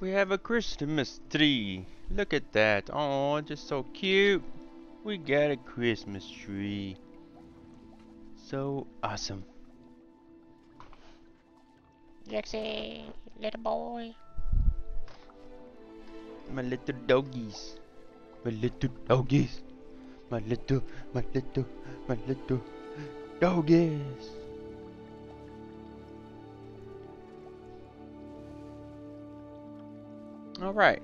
We have a Christmas tree. Look at that. Oh, just so cute. We got a Christmas tree. So awesome. Lexi, eh, little boy. My little doggies. My little doggies. My little, my little, my little doggies. Alright.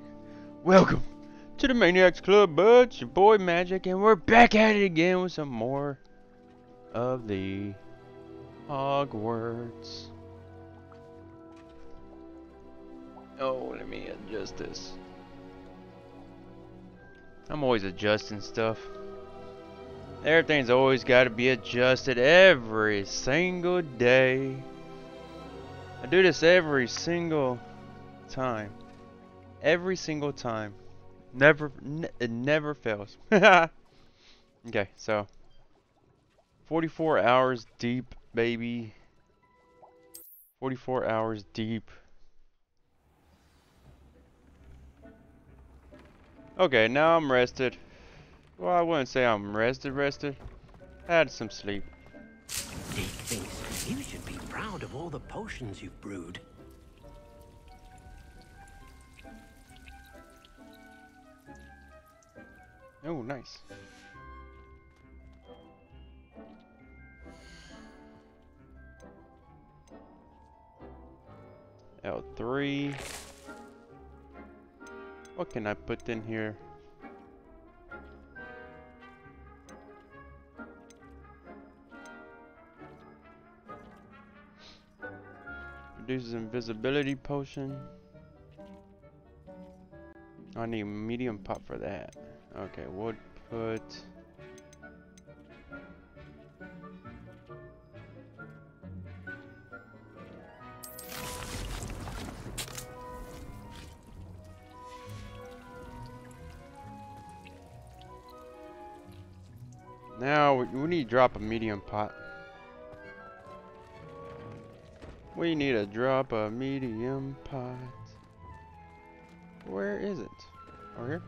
Welcome to the Maniacs Club, buds. Your boy Majic, and we're back at it again with some more of the Hogwarts. Oh, let me adjust this. I'm always adjusting stuff. Everything's always got to be adjusted every single day. I do this every single time. Every single time. Never, ne it never fails. okay, so 44 hours deep, baby. 44 hours deep. Okay, now I'm rested. Well, I wouldn't say I'm rested, rested. I had some sleep. Deek thinks you should be proud of all the potions you've brewed. Oh, nice. L3. What can I put in here? Reduces invisibility potion. I need a medium pop for that. Okay, we'll put... Now, we, we need to drop a medium pot. We need to drop a medium pot. Where is it? Over here?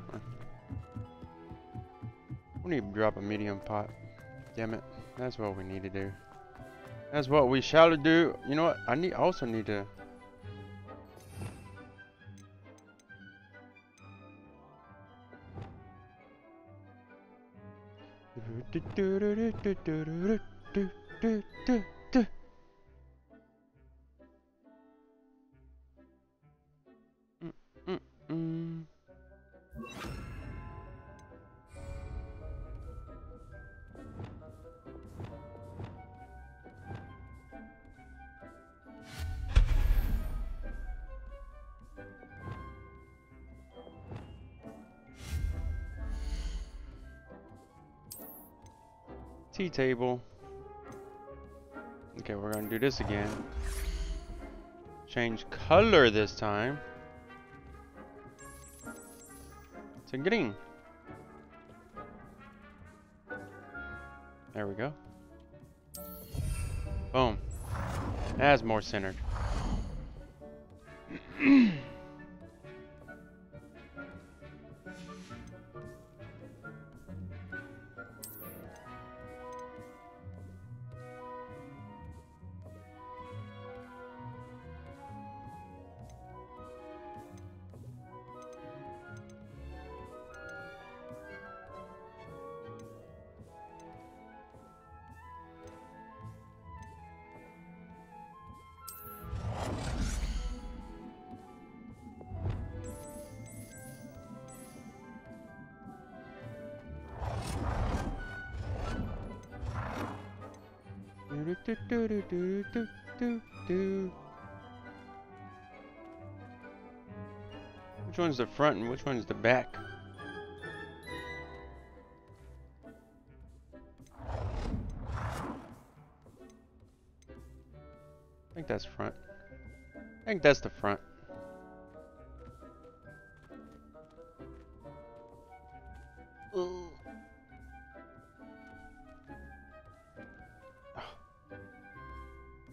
We need to drop a medium pot. Damn it. That's what we need to do. That's what we shall do. You know what? I need also need to Mm, Table. Okay, we're gonna do this again. Change color this time. To green. There we go. Boom. That's more centered. one's the front and which one's the back? I think that's front. I think that's the front.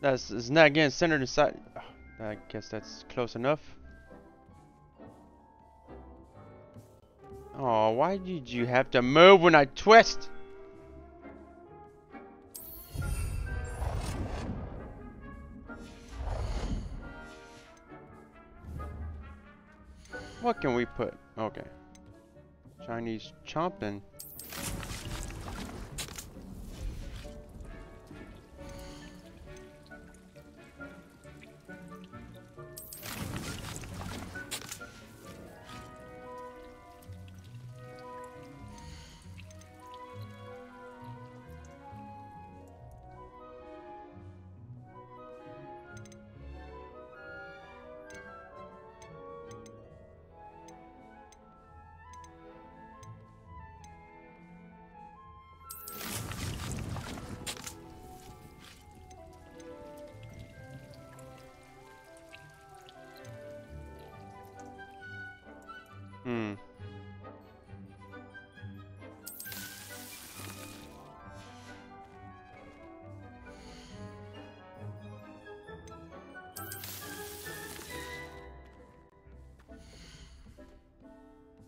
That's it's not getting centered inside. I guess that's close enough. Why did you have to move when I twist? What can we put? Okay. Chinese chomping.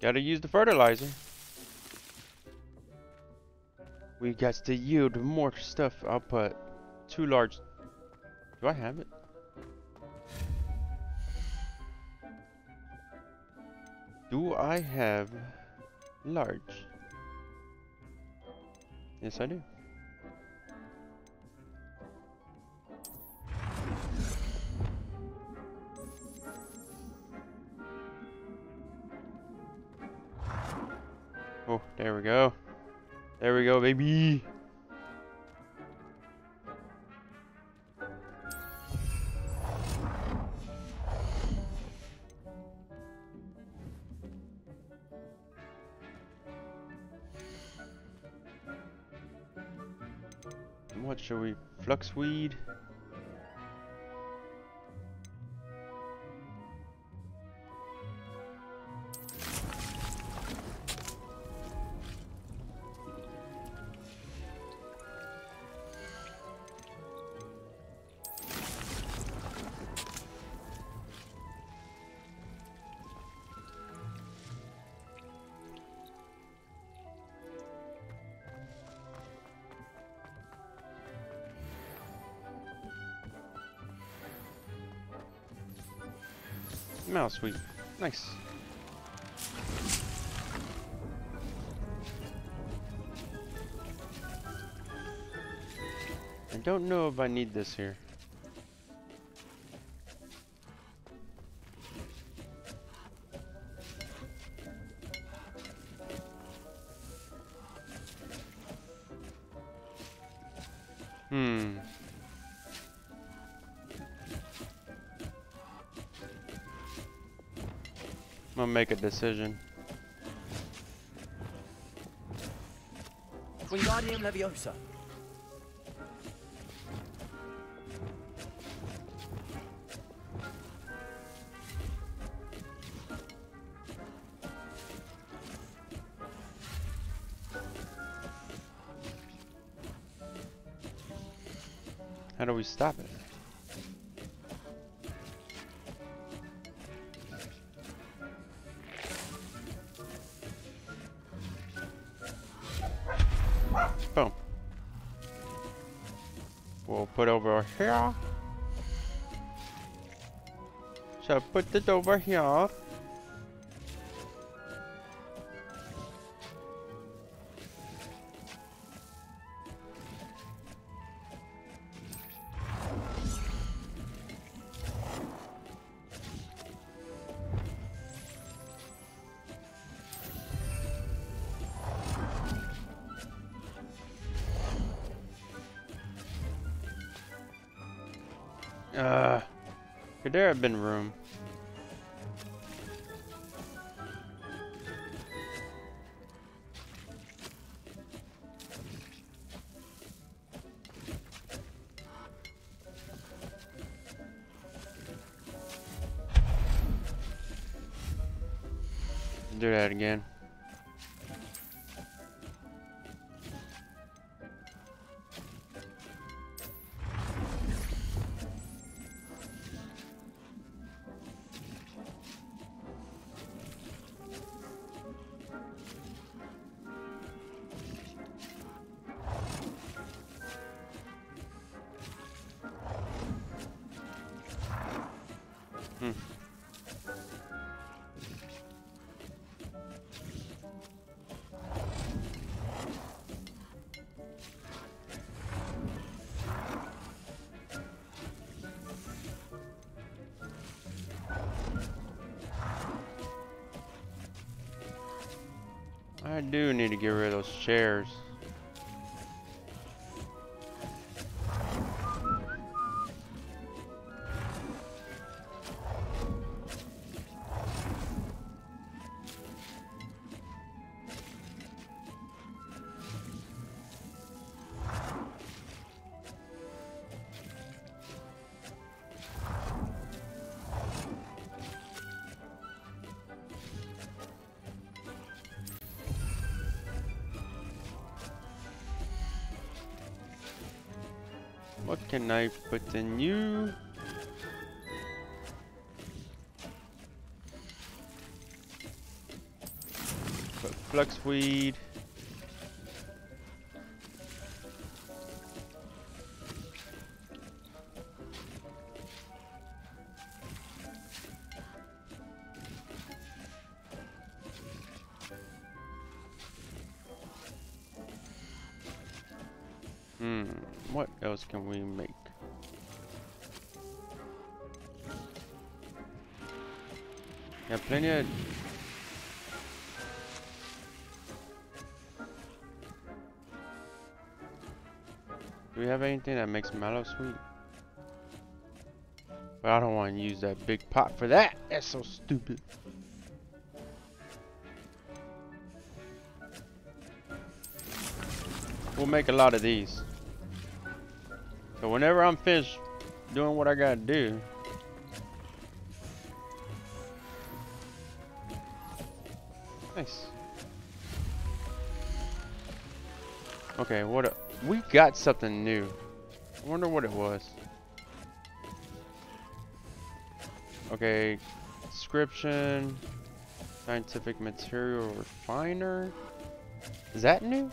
Gotta use the fertilizer. We got to yield more stuff. I'll put two large. Do I have it? Do I have large? Yes, I do. What should we? Fluxweed? Mouse sweet. Nice. I don't know if I need this here. Make a decision. Wingardium Leviosa. How do we stop it? Here. So put it over here. There have been room? I do need to get rid of those chairs. I put in new fluxweed. Hmm, what else can we make? Yeah, plenty of... Do we have anything that makes Mallowsweet? But I don't want to use that big pot for that. That's so stupid. We'll make a lot of these. So whenever I'm finished doing what I gotta do, Okay, what? A, we got something new. I wonder what it was. Okay, description, scientific material refiner. Is that new?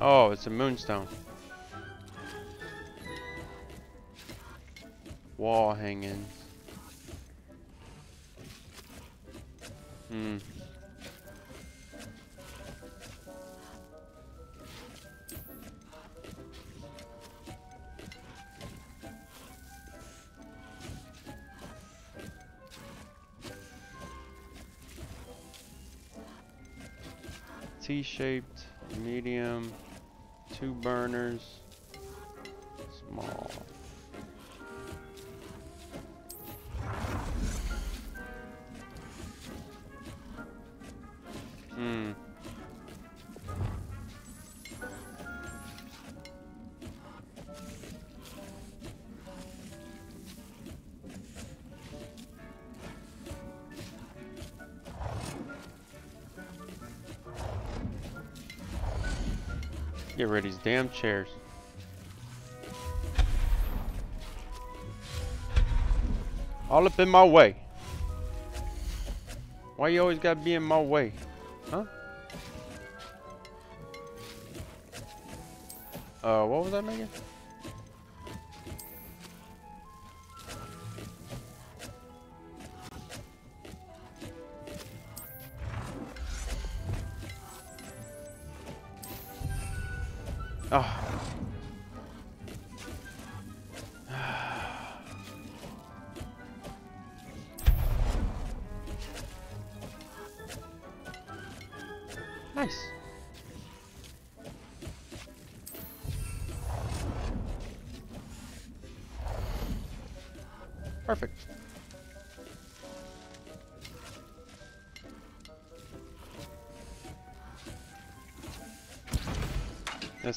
Oh, it's a moonstone. Wall hangings. Hmm. T-shaped, medium, two burners, rid of these damn chairs. All up in my way. Why you always gotta be in my way? Huh? Uh, what was that, Megan?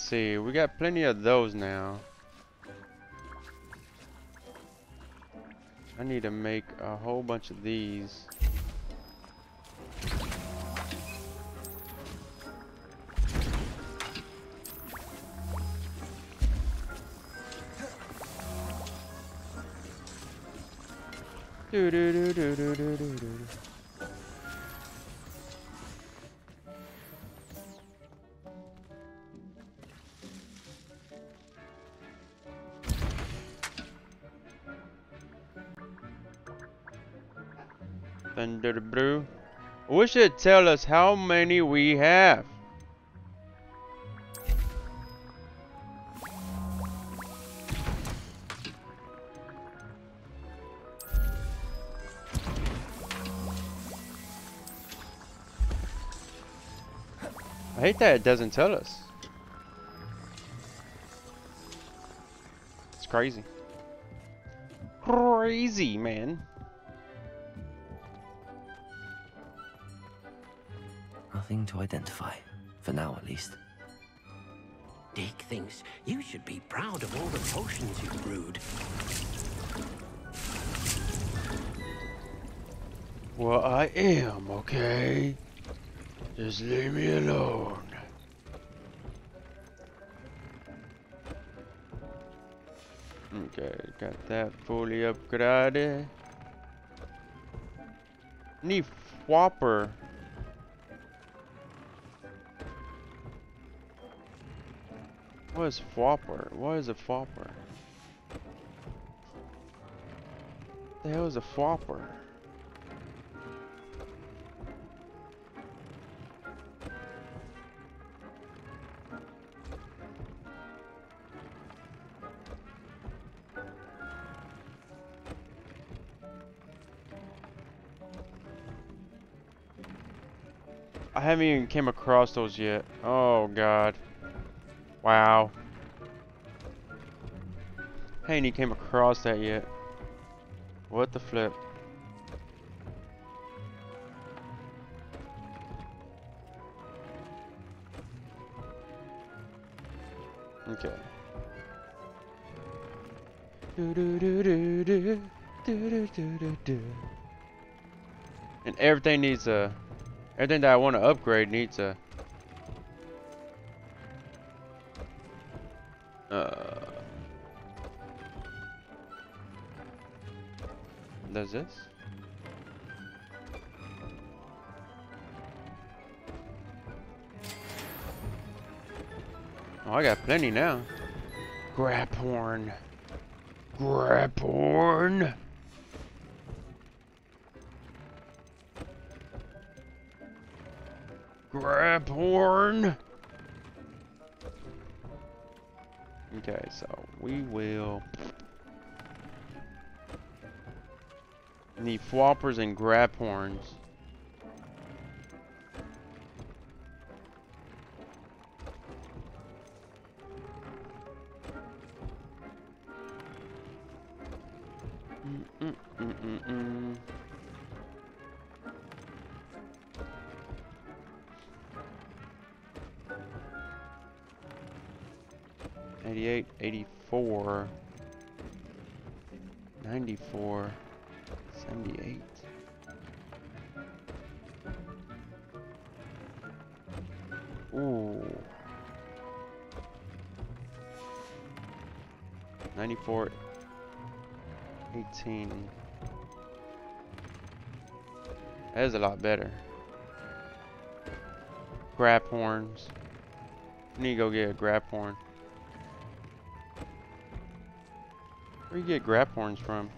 See, we got plenty of those now. I need to make a whole bunch of these. Do do do do do do. under the blue. I wish it'd tell us how many we have. I hate that it doesn't tell us. It's crazy. Crazy, man. Nothing to identify. For now, at least. Deek thinks you should be proud of all the potions you've brewed. Well, I am, okay? Just leave me alone. Okay, got that fully upgraded. Need Fwooper. What is Flopper? What is a Flopper? The hell is a Flopper? I haven't even came across those yet. Oh god. Wow. Hey, and you came across that yet. What the flip? Okay. And everything needs a... Everything that I want to upgrade needs a does this? Oh, I got plenty now. Graphorn. Grab horn. Graphorn. Okay, so we will need floppers and Graphorns. Better. Graphorns. Need to go get a graphorn. Where you get graphorns from?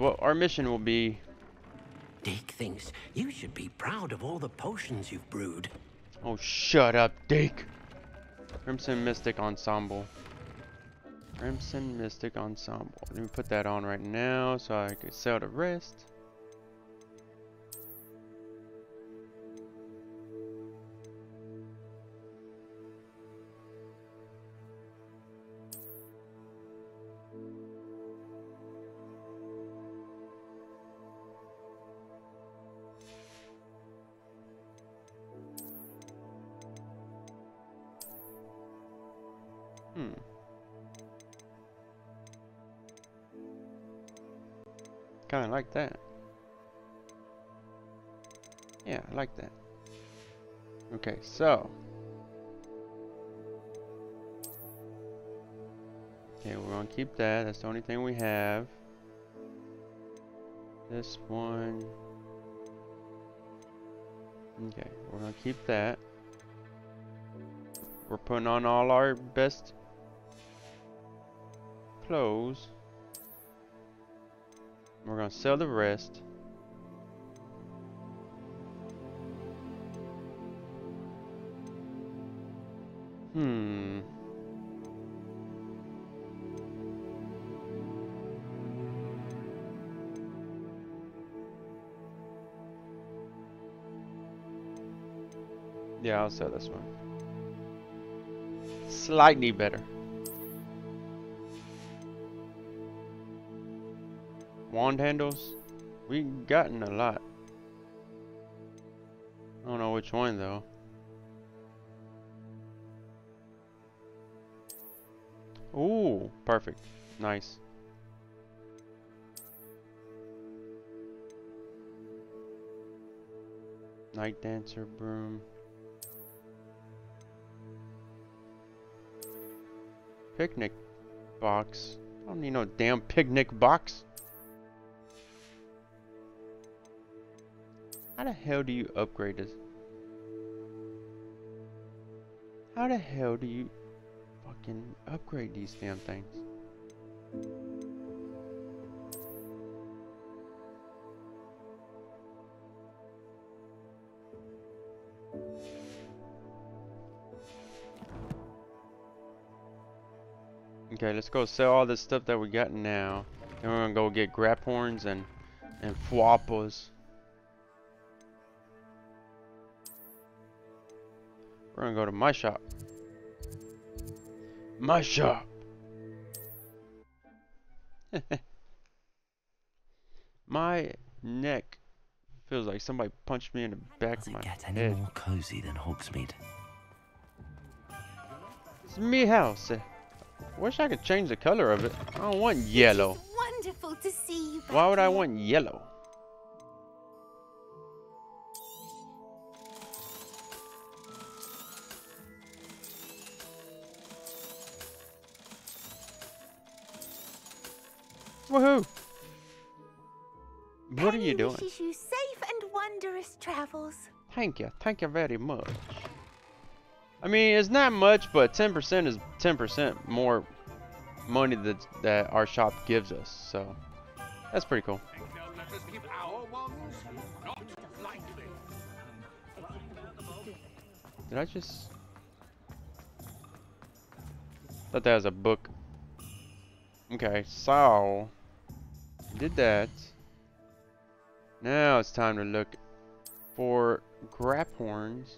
What our mission will be. Deek thinks you should be proud of all the potions you've brewed. Oh, shut up, Dake. Crimson Mystic Ensemble. Crimson Mystic Ensemble. Let me put that on right now so I can sell the rest. So. Okay, we're gonna keep that. That's the only thing we have. This one. Okay, we're gonna keep that. We're putting on all our best clothes. We're gonna sell the rest. Sell this one. Slightly better. Wand handles? We've gotten a lot. I don't know which one though. Ooh, perfect. Nice. Night Dancer broom. Picnic box. I don't need no damn picnic box. How the hell do you upgrade this? How the hell do you fucking upgrade these damn things? Go sell all this stuff that we got now. Then we're gonna go get graphorns and and fwappas. We're gonna go to my shop. My shop. my neck feels like somebody punched me in the back Does of my get any head. more cozy than Hogsmeade? It's me house. Eh? Wish I could change the color of it. I don't want yellow. Wonderful to see you. Why would I want yellow? Woohoo! What are you doing? Wishes you safe and wondrous travels. Thank you. Thank you very much. I mean, it's not much, but 10% is 10% more money that, that our shop gives us. So, that's pretty cool. Did I just... Thought that was a book. Okay, so... Did that. Now it's time to look for graphorns.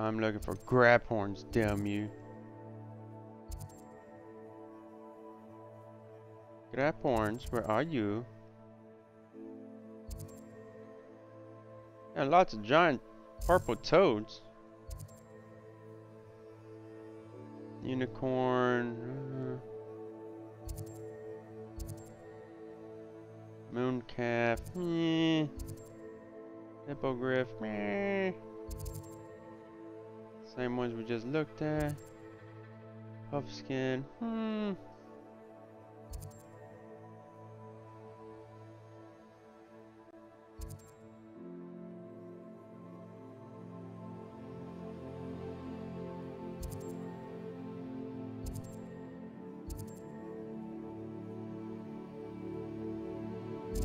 I'm looking for graphorns, damn you. Graphorns, where are you? And lots of giant purple toads. Unicorn. uh, Mooncalf. Meh. Hippogriff. Meh. Same ones we just looked at. Puffskein. Hmm.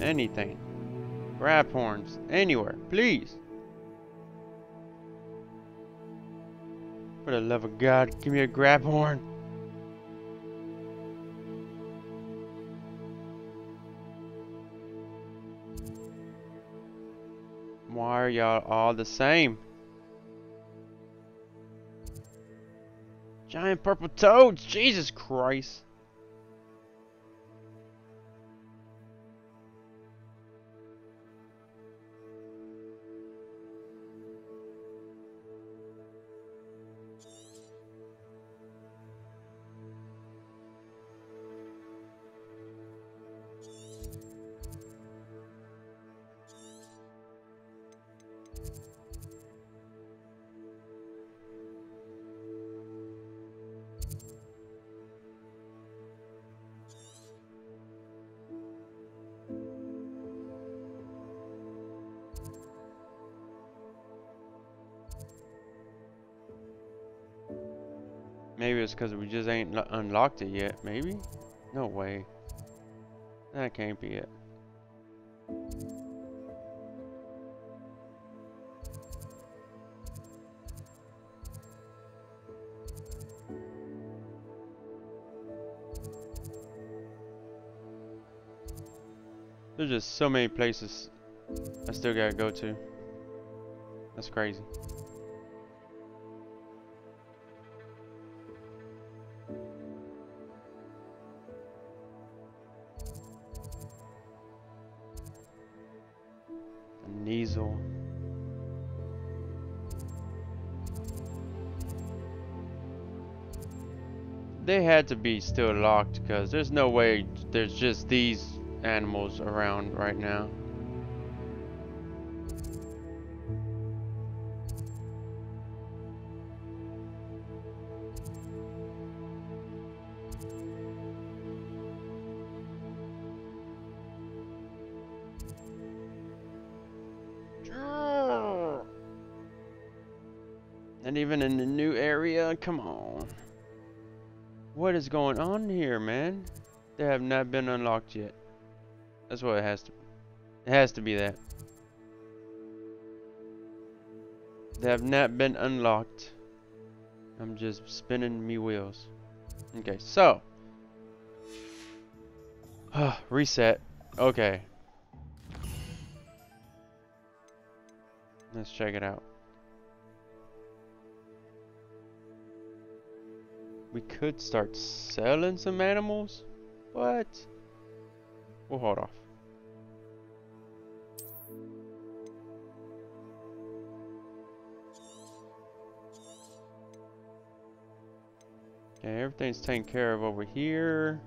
Anything. Graphorns. Anywhere. Please. For the love of God, give me a graphorn. Why are y'all all the same? Giant purple toads! Jesus Christ! It's because we just ain't unlocked it yet. Maybe? No way. That can't be it. There's just so many places I still gotta go to. That's crazy. Had to be still locked because there's no way there's just these animals around right now. Going on here, man? They have not been unlocked yet. That's what it has to It has to be that. They have not been unlocked. I'm just spinning me wheels. Okay, so. Reset. Okay. Let's check it out. We could start selling some animals, but we'll hold off. Okay, everything's taken care of over here.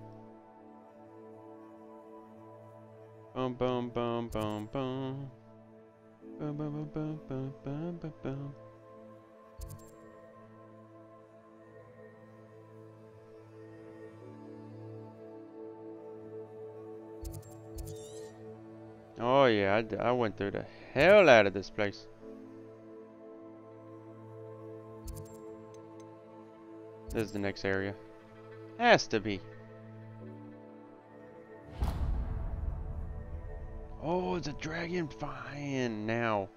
Boom, boom, boom, boom, boom. Boom, boom, boom, boom, boom, boom, boom, boom. Oh yeah, I went through the hell out of this place. This is the next area. Has to be. Oh, it's a dragon flying now.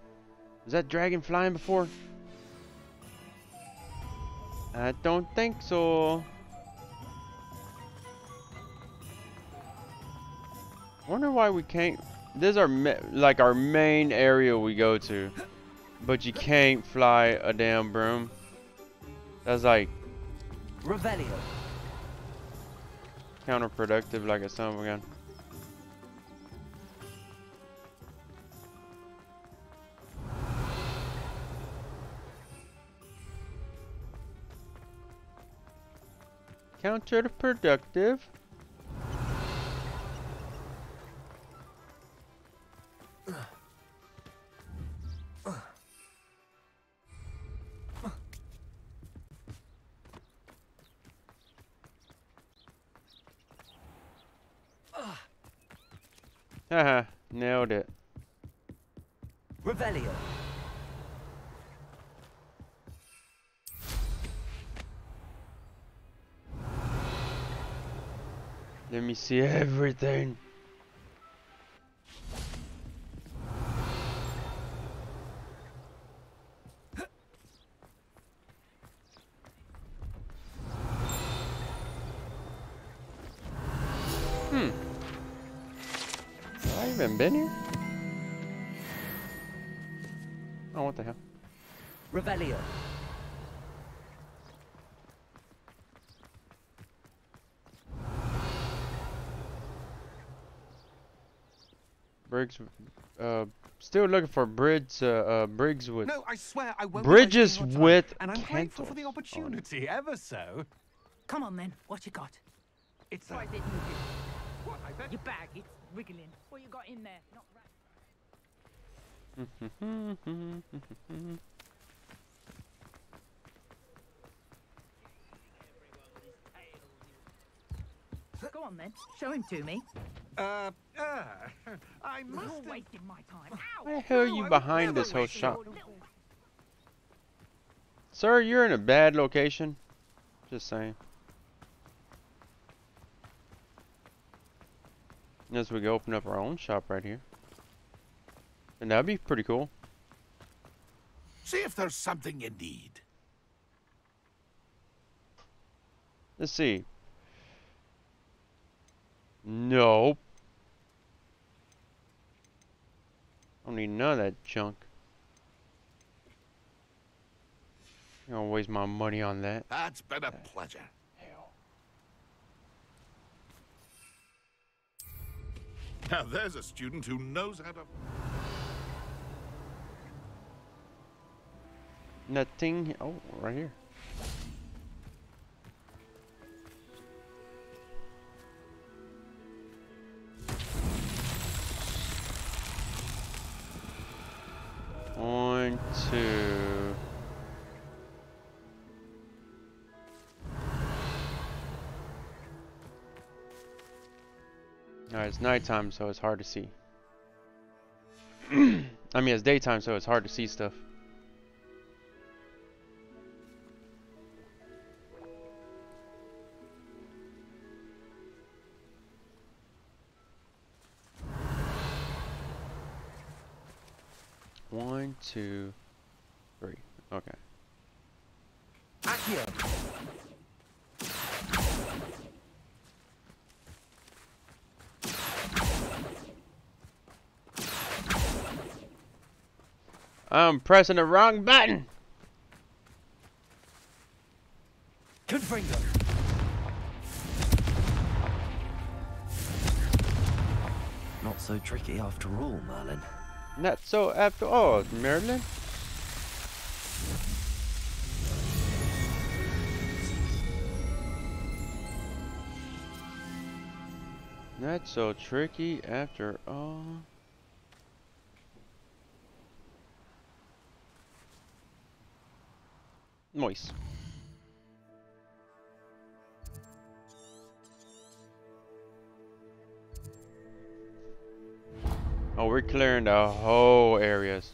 Was that dragon flying before? I don't think so. Wonder why we can't. This is our ma like our main area we go to, but you can't fly a damn broom. That's like Revelio. counterproductive, like a son of a gun. Counterproductive. See everything. Hmm. Have I even been here? Briggs, uh, still looking for Briggs, uh, uh, Briggs with No, I swear I won't. Bridges waste time, with and I'm grateful for the Kentos on opportunity, ever so. Come on then, what you got? It's What uh, is it you what I bet. Your bag, it's wriggling. What you got in there? Not right. Go on then, show him to me. Uh, uh, I must. You're have- wasting my time. Ow! Why the hell are you would behind this whole shop? Little- Sir, you're in a bad location. Just saying. As we can open up our own shop right here. And that'd be pretty cool. See if there's something you need. Let's see. Nope. I don't need none of that junk. I don't waste my money on that. That's been a pleasure. Hell. Now there's a student who knows how to... Nothing. Oh, right here. It's nighttime, so it's hard to see. I mean, it's daytime, so it's hard to see stuff. One, two, three. Okay. Accio! I'm pressing the wrong button. Not so tricky after all, Merlin. Not so after all, Merlin. Not so tricky after all. Oh, we're clearing the whole areas.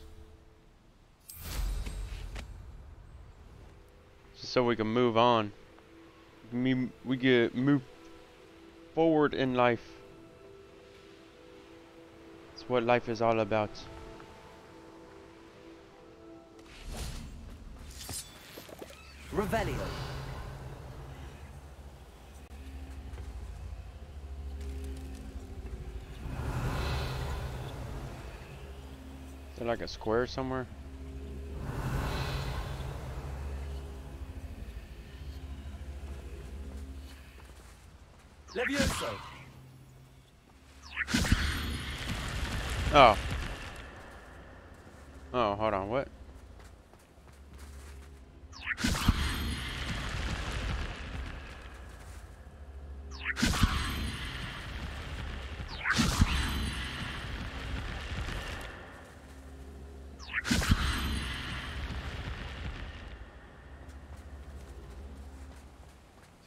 Just so we can move on. Me, we get move forward in life. It's what life is all about. Revelio! Is there like a square somewhere? Levioso! Oh. Oh, hold on, what?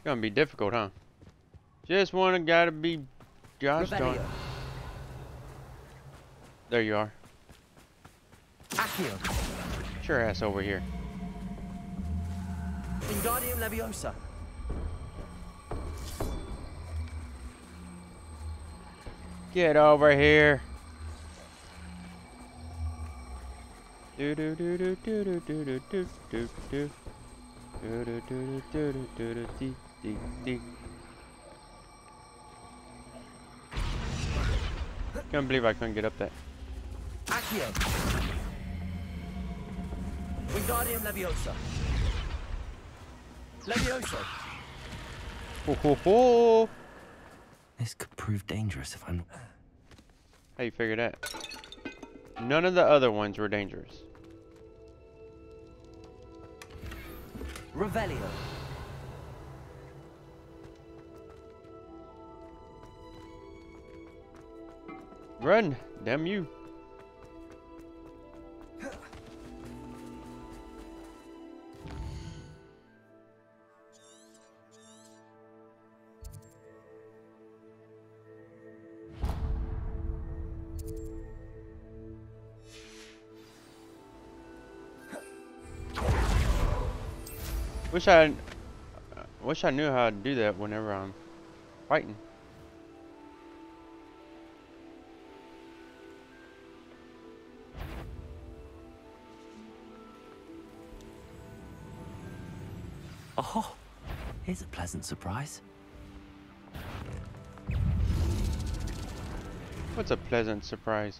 It's gonna be difficult, huh? Just wanna gotta be gosh darn. There you are. Accio! Get your ass over here. Wingardium Leviosa! Get over here. Do do do do do do do do do do do. Do do do do do do do dee dee dee. Can't believe I couldn't get up that. Accio! Wingardium Leviosa! Levioso! Ho ho ho! This could prove dangerous if I'm... How you figure that? None of the other ones were dangerous. Revelio! Run! Damn you! Wish I, I wish I knew how to do that whenever I'm fighting. Oh, here's a pleasant surprise. What's a pleasant surprise?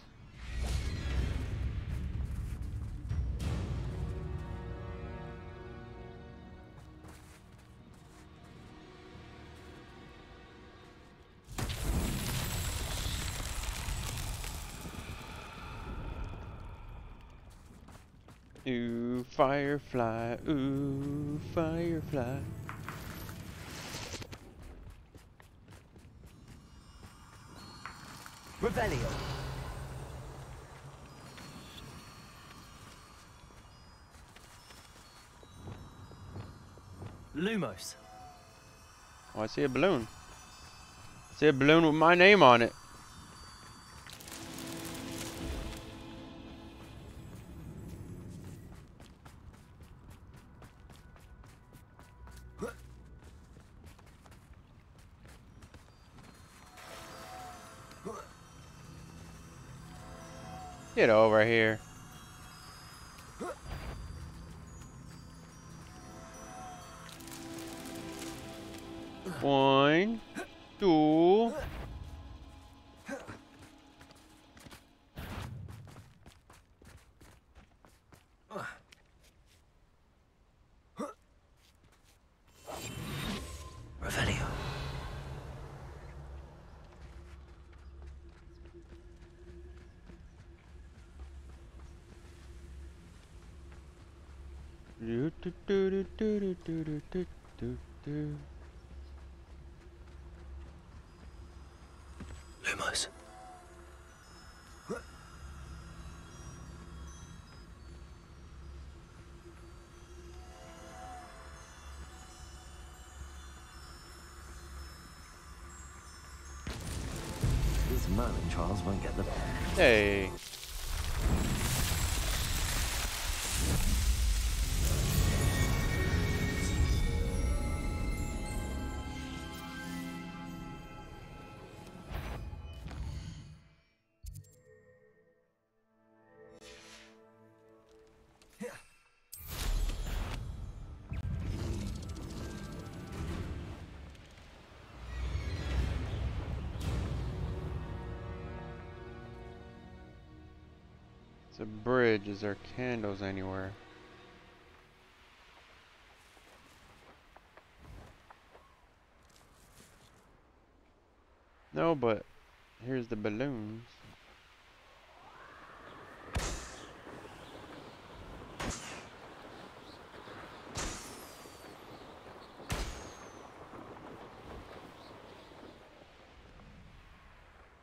Ooh, firefly, ooh, firefly. Revelio. Lumos. Oh, I see a balloon. I see a balloon with my name on it. Here. Hey. It's a bridge. Is there candles anywhere? No, but here's the balloons.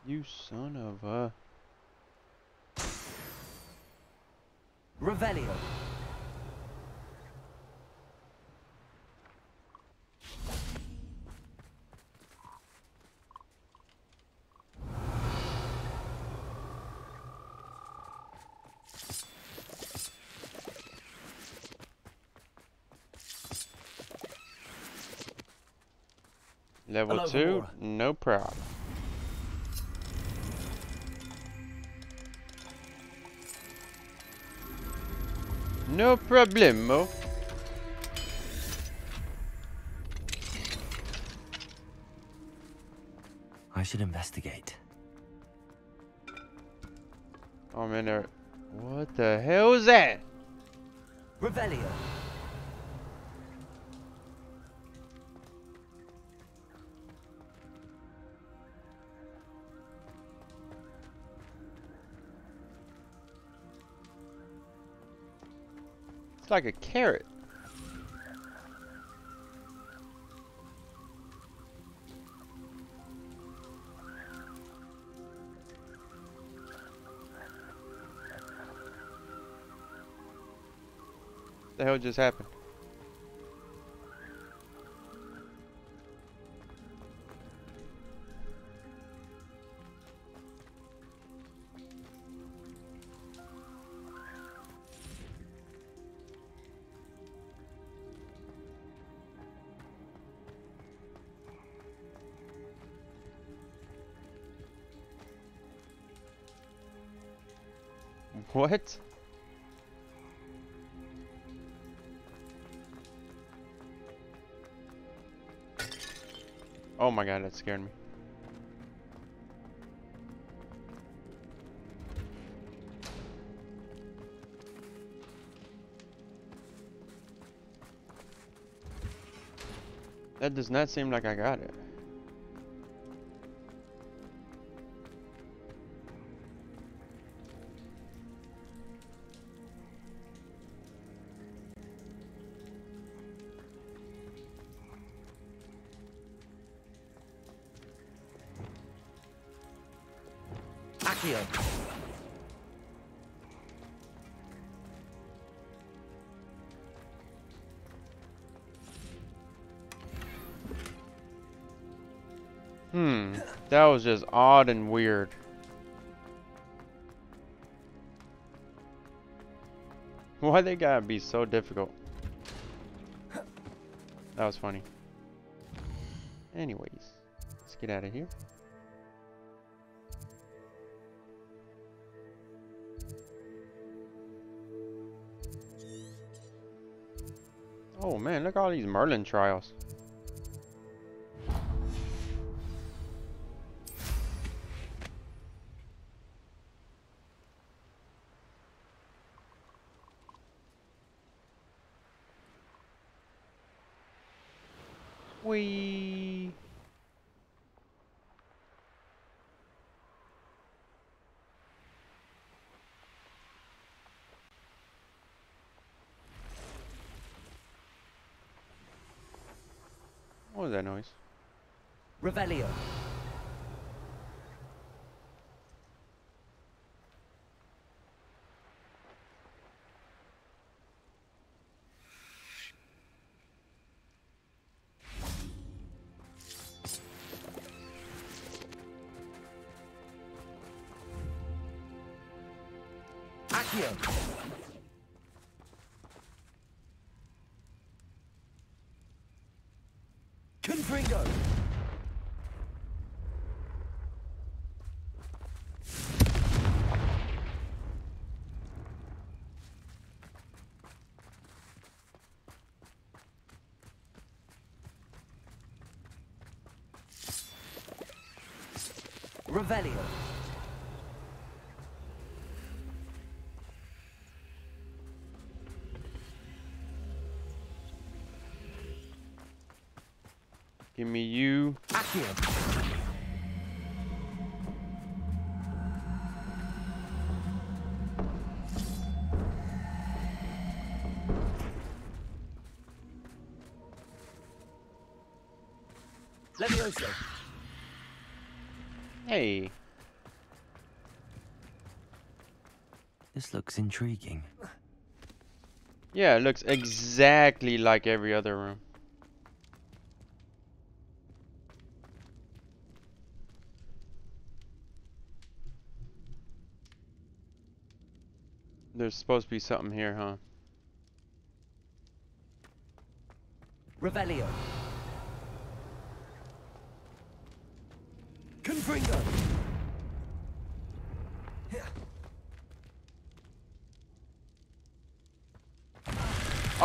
You son of a... Revelio. Level Hello, 2? Gamora. No problem. No problemo. I should investigate. Oh man, there. What the hell is that? Revelio. It's like a carrot. The hell just happened? What? Oh my god, that scared me. That does not seem like I got it. Was just odd and weird. Why they gotta be so difficult? That was funny. Anyways, let's get out of here. Oh man, look at all these Merlin trials. Was that noise? Revelio. Revelio. Give me you. Accio. Levioso. Hey. This looks intriguing. Yeah, it looks exactly like every other room. There's supposed to be something here, huh? Revelio. Confringo.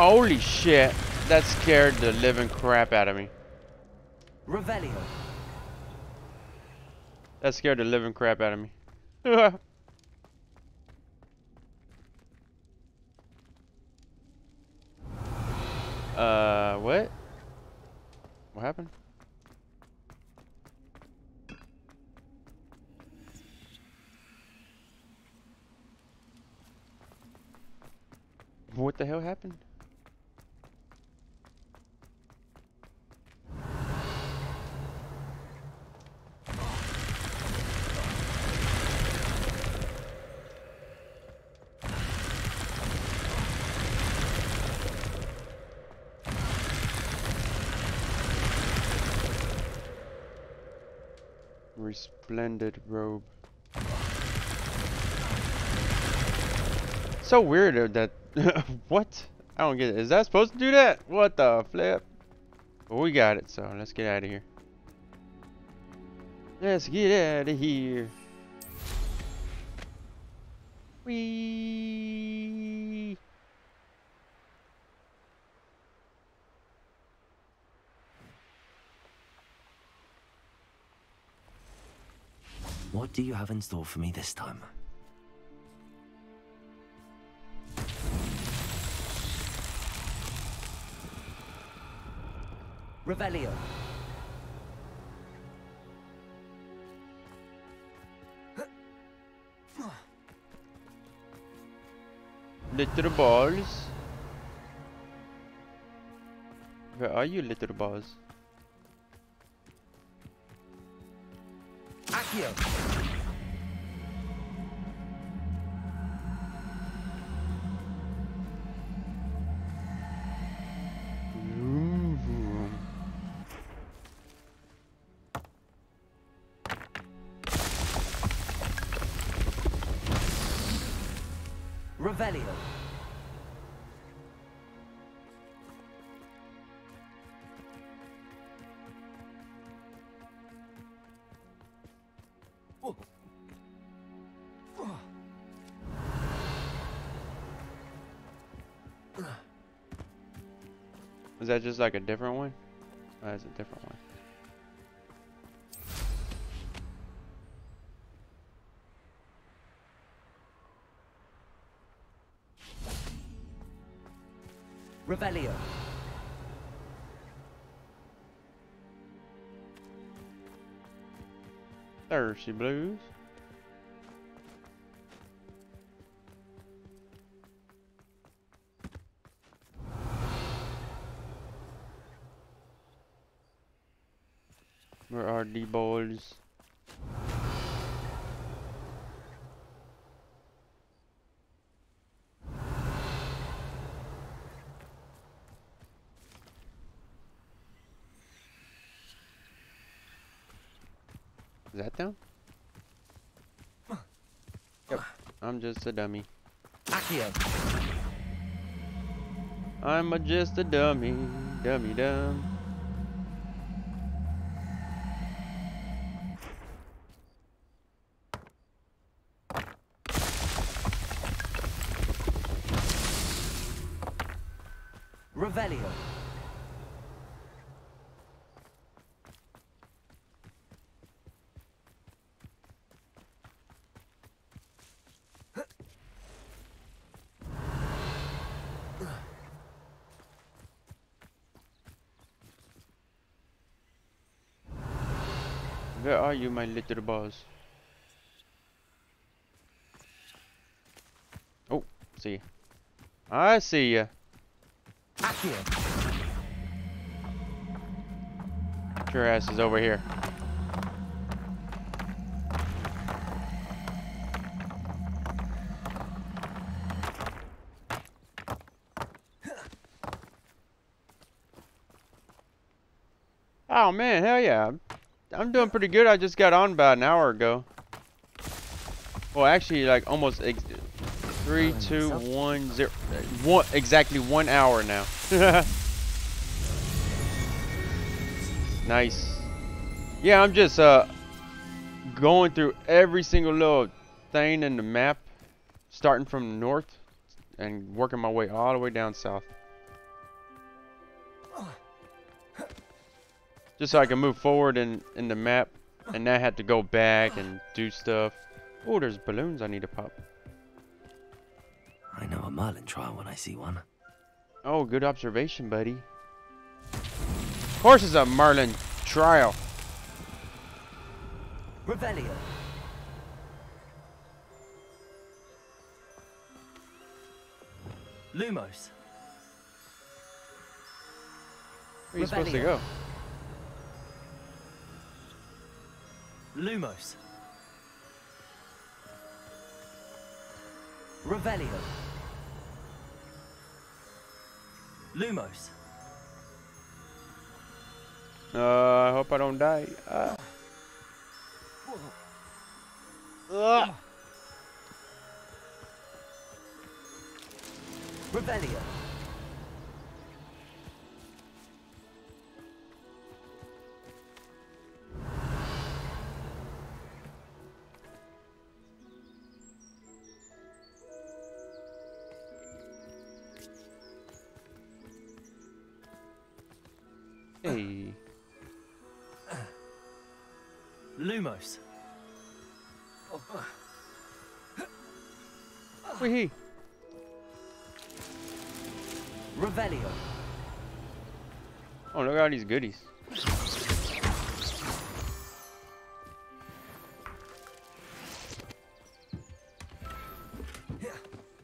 Holy shit! That scared the living crap out of me. Revelio. That scared the living crap out of me. uh, what? What happened? What the hell happened? Resplendent robe. So weird that what? I don't get it. Is that supposed to do that? What the flip? But we got it, so let's get out of here. Let's get out of here. Whee! What do you have in store for me this time? Revelio. Little balls. Where are you, little balls? Accio. Is that just like a different one? Oh, that's a different one. Revelio. Thirsty Blues. I'm just a dummy. Accio. I'm a just a dummy, dummy dumb. Revelio. Where are you, my little boss? Oh, see ya. I see ya. Accio. Your ass is over here. Oh man, hell yeah. I'm doing pretty good. I just got on about an hour ago. Well, actually, like almost ex three, two, one, zero, one, exactly one hour now. nice. Yeah, I'm just uh going through every single little thing in the map, starting from north and working my way all the way down south. Just so I can move forward in, in the map and not have to go back and do stuff. Oh, there's balloons I need to pop. I know a Merlin trial when I see one. Oh, good observation, buddy. Of course it's a Merlin trial. Revelio. Lumos. Where are you supposed to go? Lumos. Revelio. Lumos. Uh, I hope I don't die. Uh. Ugh. Revelio. Lumos. Wee. Revelio. Oh, look at all these goodies.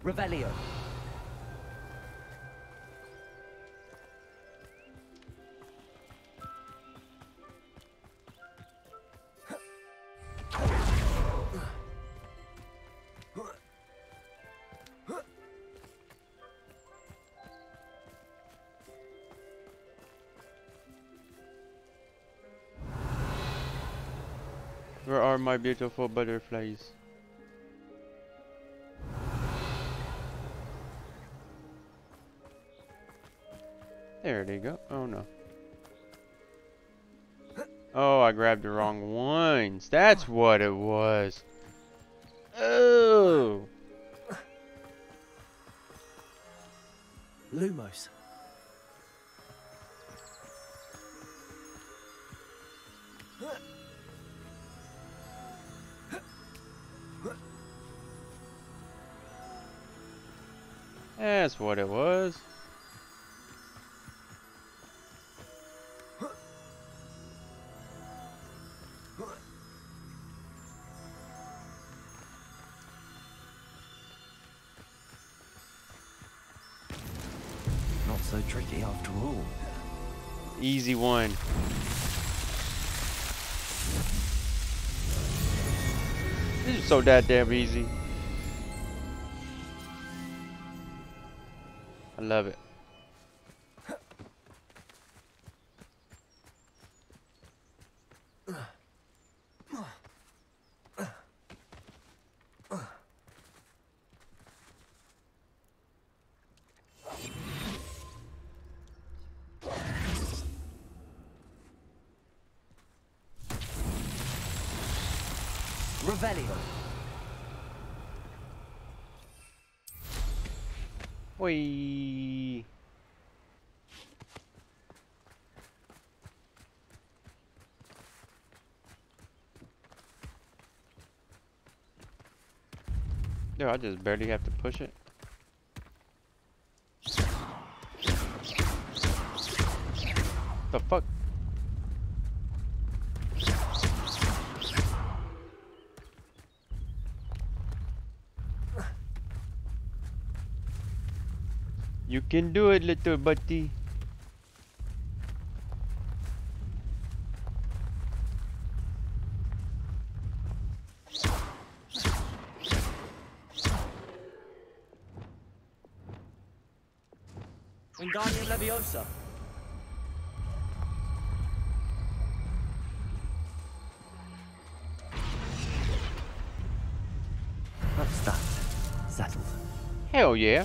Revelio. My beautiful butterflies? There they go. Oh no. Oh, I grabbed the wrong ones. That's what it was. Oh. Lumos. What it was. Not so tricky after all. Easy one. This is so that damn easy. I love it. Revelio. Whee! Dude, I just barely have to push it. The fuck? You can do it, little buddy. Hell yeah.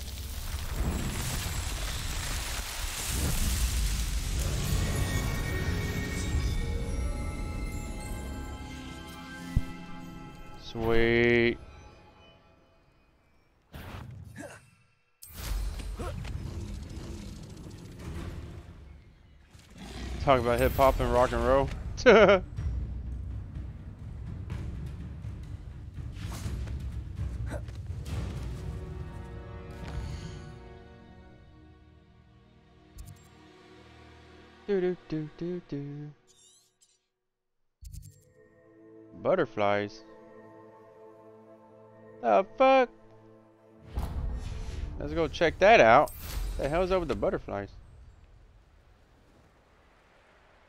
Sweet. Talk about hip hop and rock and roll. do do do do. Butterflies. The fuck? Let's go check that out. The hell's up with the butterflies?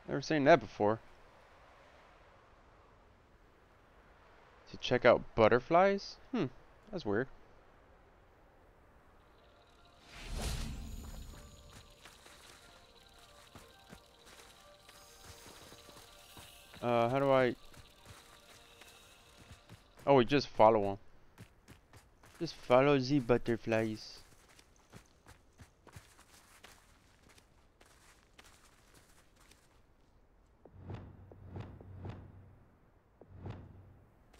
Never seen that before. To check out butterflies? Hmm, that's weird. Uh, how do I... Oh, we just follow them. Just follow the butterflies.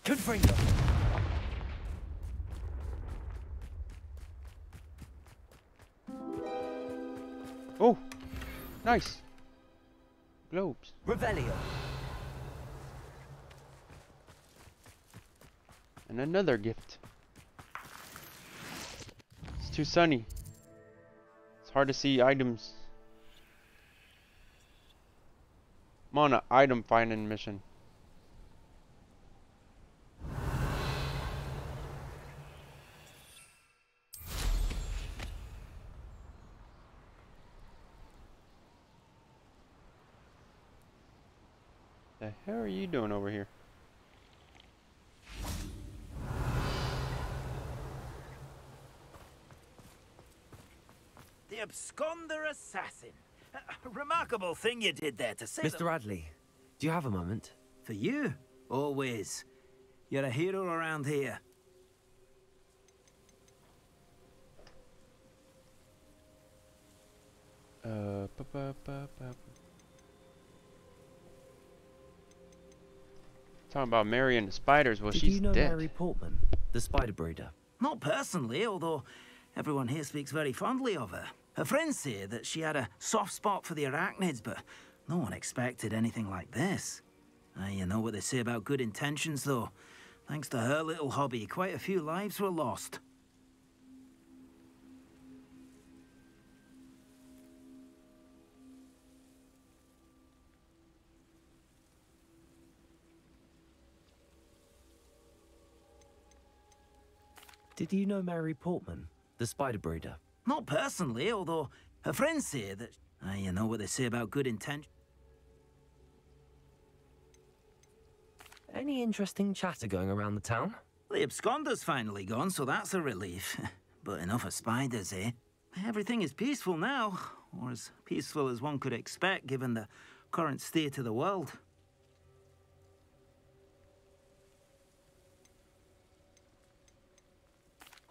Confringo. Oh, nice. globes. Revelio. And another gift. It's too sunny. It's hard to see items. I'm on an item finding mission. The hell are you doing over here? The absconder assassin. A remarkable thing you did there to say Mr. Radley, do you have a moment? For you, always. You're a hero around here. Uh, ba -ba -ba -ba. Talking about Mary and the spiders. Well, Did she's you know dead. Mary Portman, the spider breeder? Not personally, although everyone here speaks very fondly of her. Her friends say that she had a soft spot for the arachnids, but no one expected anything like this. Ah, you know what they say about good intentions, though. Thanks to her little hobby, quite a few lives were lost. Did you know Mary Portman, the spider breeder? Not personally, although her friends say that. Ah, you know what they say about good intentions. Any interesting chatter going around the town? The absconder's finally gone, so that's a relief. but enough of spiders, eh? Everything is peaceful now, or as peaceful as one could expect given the current state of the world.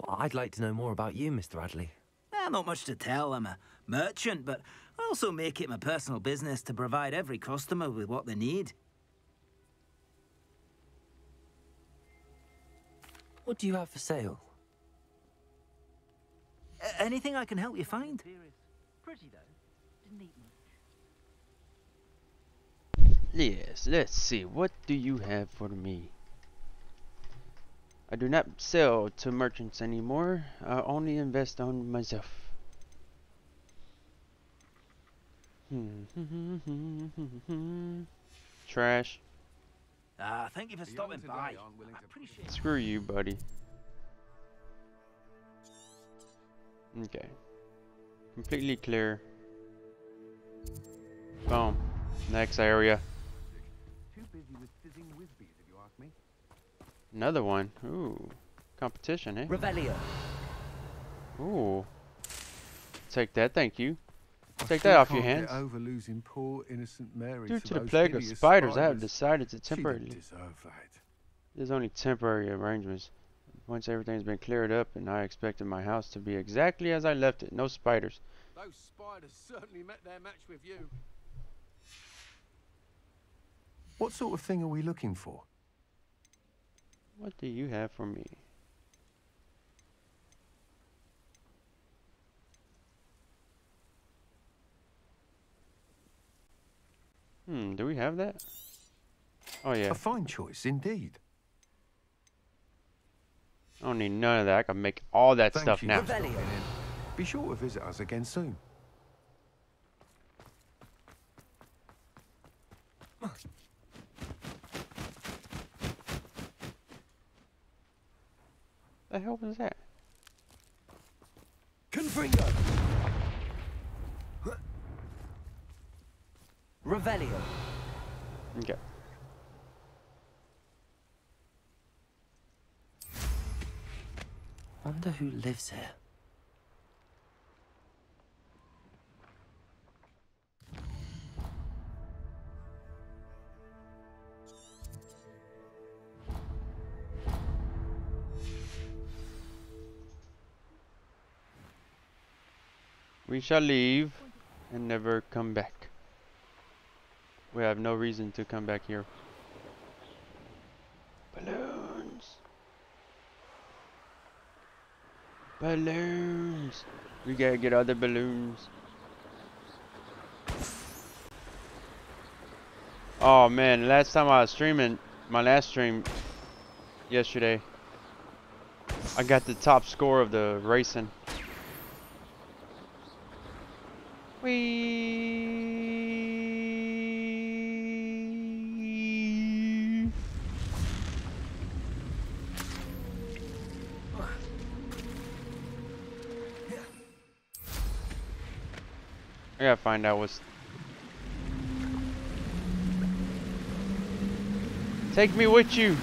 Well, I'd like to know more about you, Mr. Radley. Eh, not much to tell. I'm a merchant, but I also make it my personal business to provide every customer with what they need. What do you have for sale? A- anything I can help you find? Pretty though. Didn't eat much. Yes, let's see. What do you have for me? I do not sell to merchants anymore. I only invest on myself. Trash. Ah, thank you for stopping by. today aren't willing I appreciate. Screw you, buddy. Okay. Completely clear. Boom. Next area. Another one. Ooh. Competition, eh? Revelio. Ooh. Take that, thank you. Take still that off your can't hands. over losing poor innocent Mary Due to to the plague of hideous spiders, I have decided to temporarily. deserve that. There's only temporary arrangements. Once everything's been cleared up, and I expected my house to be exactly as I left it. No spiders. Those spiders certainly met their match with you. What sort of thing are we looking for? What do you have for me? Hmm, do we have that? Oh yeah, A fine choice indeed. I don't need none of that. I can make all that Thank stuff you now. for stopping in. Be sure to visit us again soon. The hell was that? Confringo. Revelio. Okay. Wonder who lives here. We shall leave and never come back. We have no reason to come back here. Balloons. Balloons. We gotta get other balloons. Oh man, last time I was streaming, my last stream yesterday, I got the top score of the racing. Wee. I gotta find out what's. Take me with you.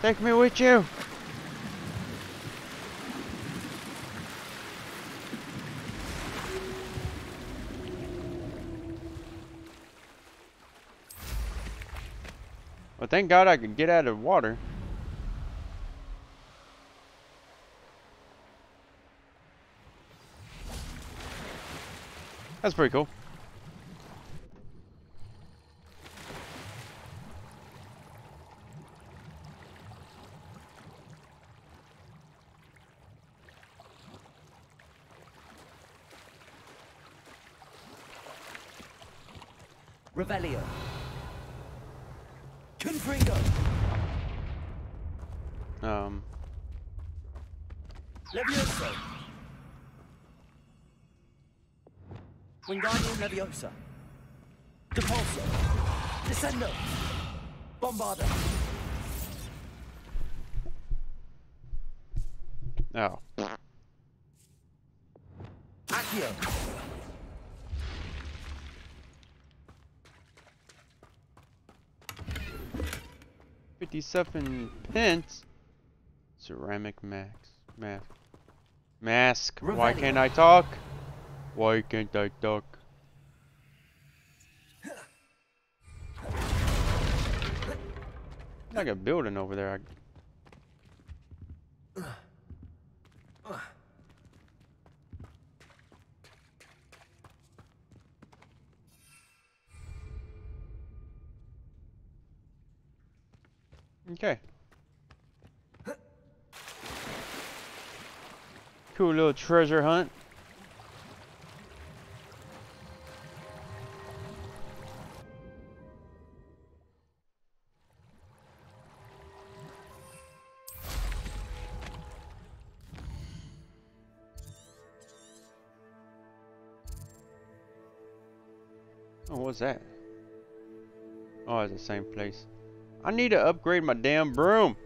Take me with you. Thank God I could get out of water. That's pretty cool. Revelio. Confringo. Um, Levioso. Wingardium Leviosa. Depulso. Descendo. Bombarda. oh. Accio. 57 pence. Ceramic max. Mask. Mask. Why can't I talk? Why can't I talk? Like a building over there. I- Okay. Cool little treasure hunt. That? Oh, it's the same place. I need to upgrade my damn broom.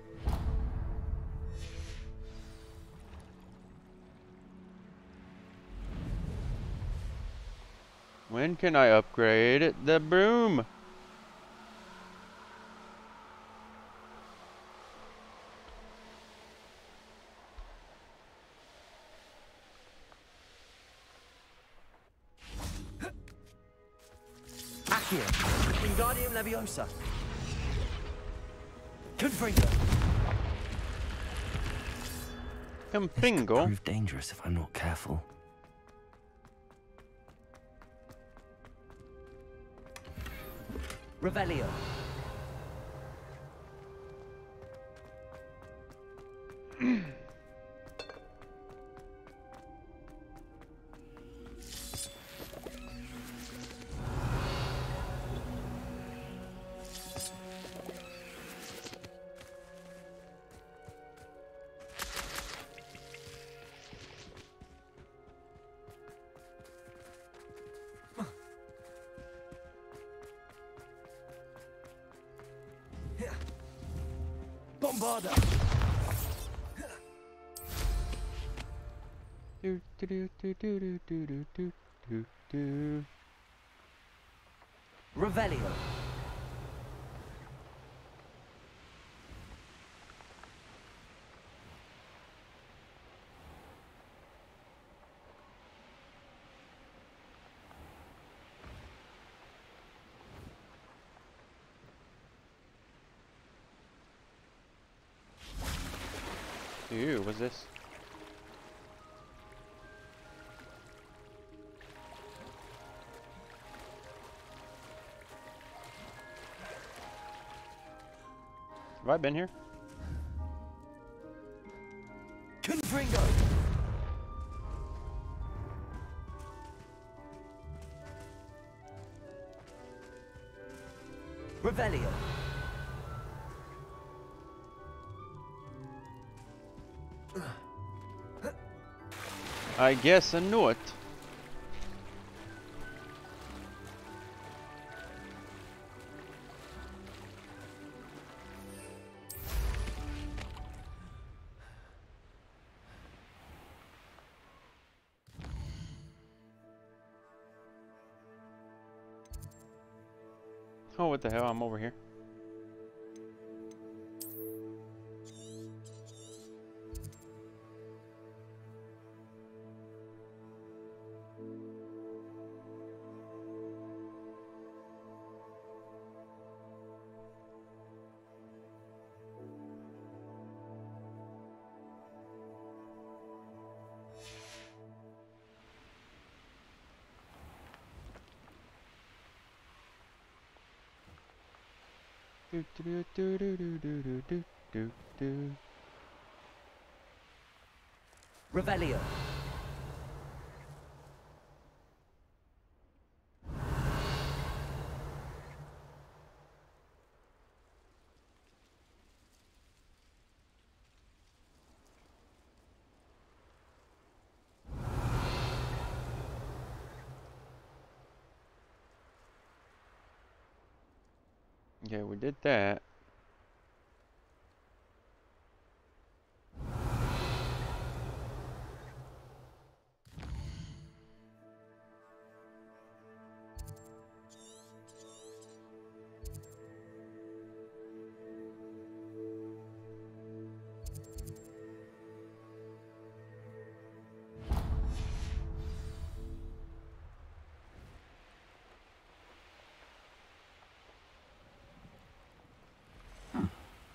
When can I upgrade the broom? Campingo. Prove dangerous if I'm not careful. Revelio. Do do do do do do do do. Revelio. Ew, what's this? Have I been here? Confringo. Revelio. I guess I knew it. Revelio. Okay, we did that.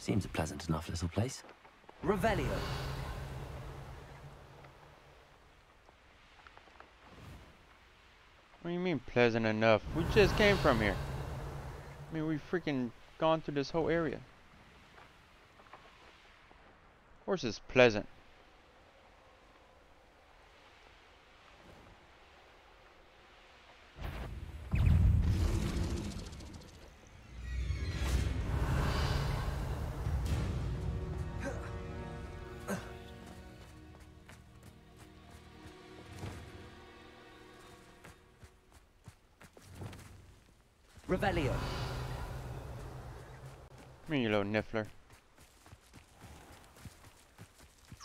Seems a pleasant enough little place. Revelio. What do you mean pleasant enough? We just came from here. I mean, we freaking gone through this whole area. Of course it's pleasant. Revelio. Come here, you little niffler.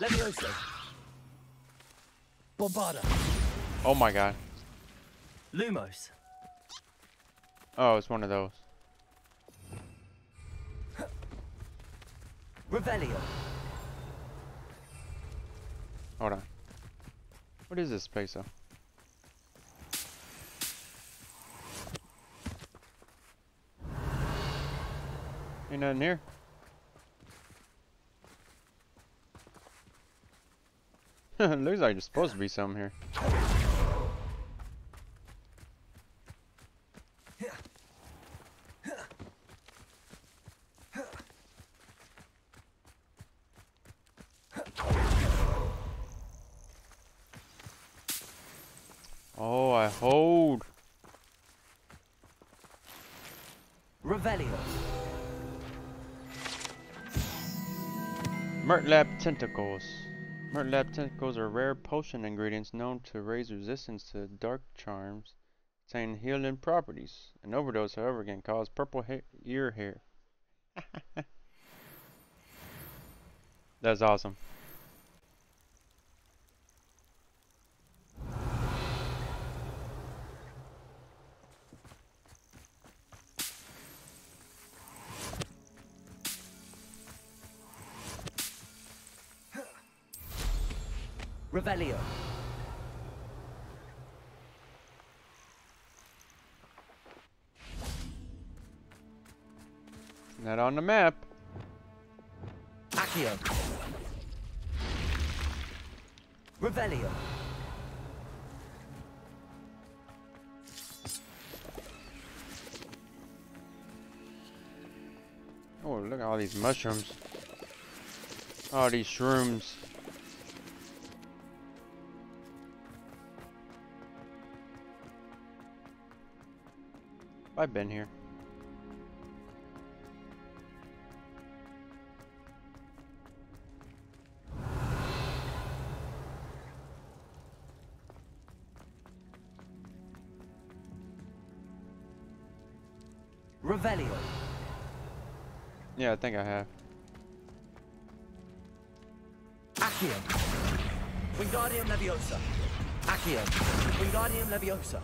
Levioso. Bombarda. Oh my god. Lumos. Oh, it's one of those. Revelio. Hold on. What is this place though? Ain't nothing here. Looks like there's supposed to be something here. Tentacles. Murtlap tentacles are rare potion ingredients known to raise resistance to dark charms, contain healing properties. An overdose, however, can cause purple ear hair. That's awesome. Revelio. Not on the map. Accio. Revelio. Oh, look at all these mushrooms. All these shrooms. I've been here. Revelio. Yeah, I think I have. Accio. Wingardium Leviosa. Accio. Wingardium Leviosa.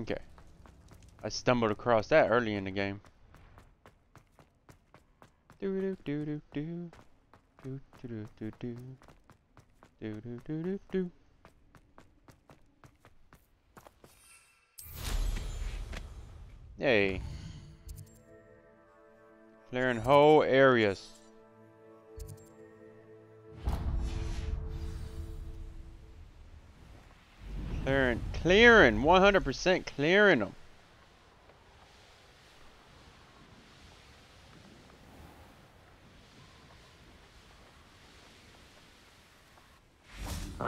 Okay. I stumbled across that early in the game. Do do do do do. Do do do do do. Do do do do. Clearing whole areas. Clearing, clearing, 100% clearing them.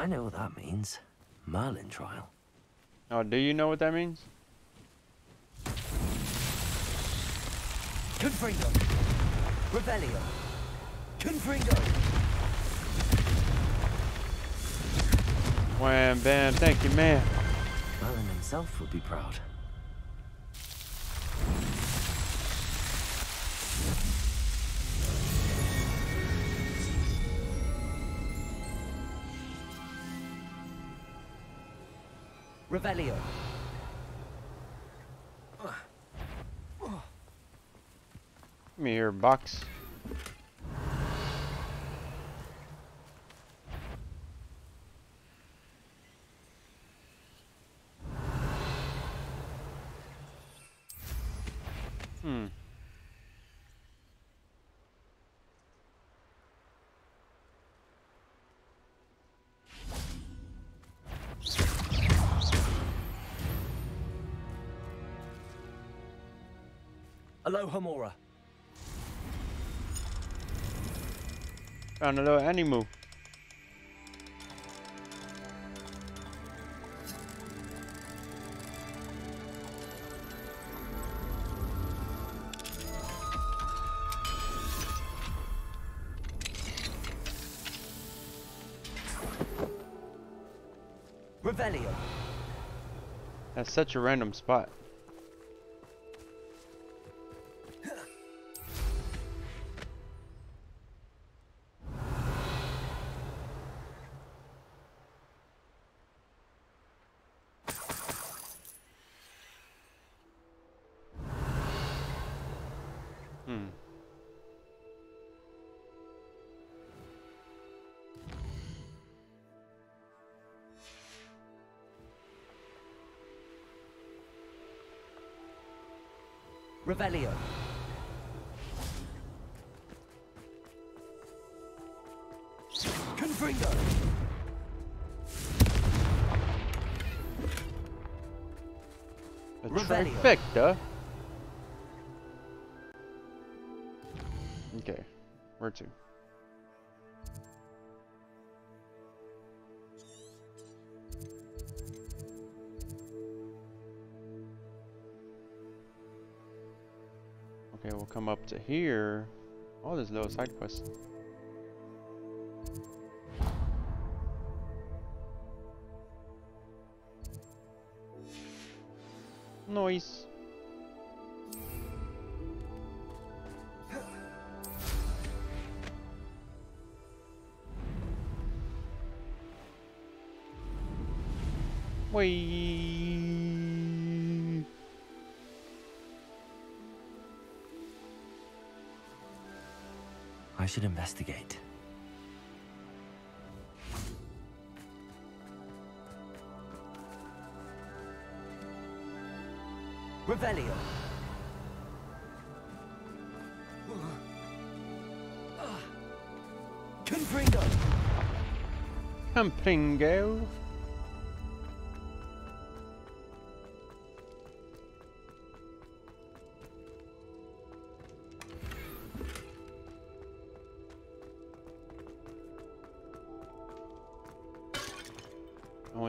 I know what that means. Merlin trial. Oh, do you know what that means? Confringo. Revelio. Confringo. Wham, bam, thank you, man. Merlin himself would be proud. Revelio. Me your box. Alohomora. Found a little animal. Revelio. That's such a random spot. Revelio. Confringo. A come up to here. Oh, there's little side quests. Noise. Wee. Should investigate. Revelio. Confringo. Campingo.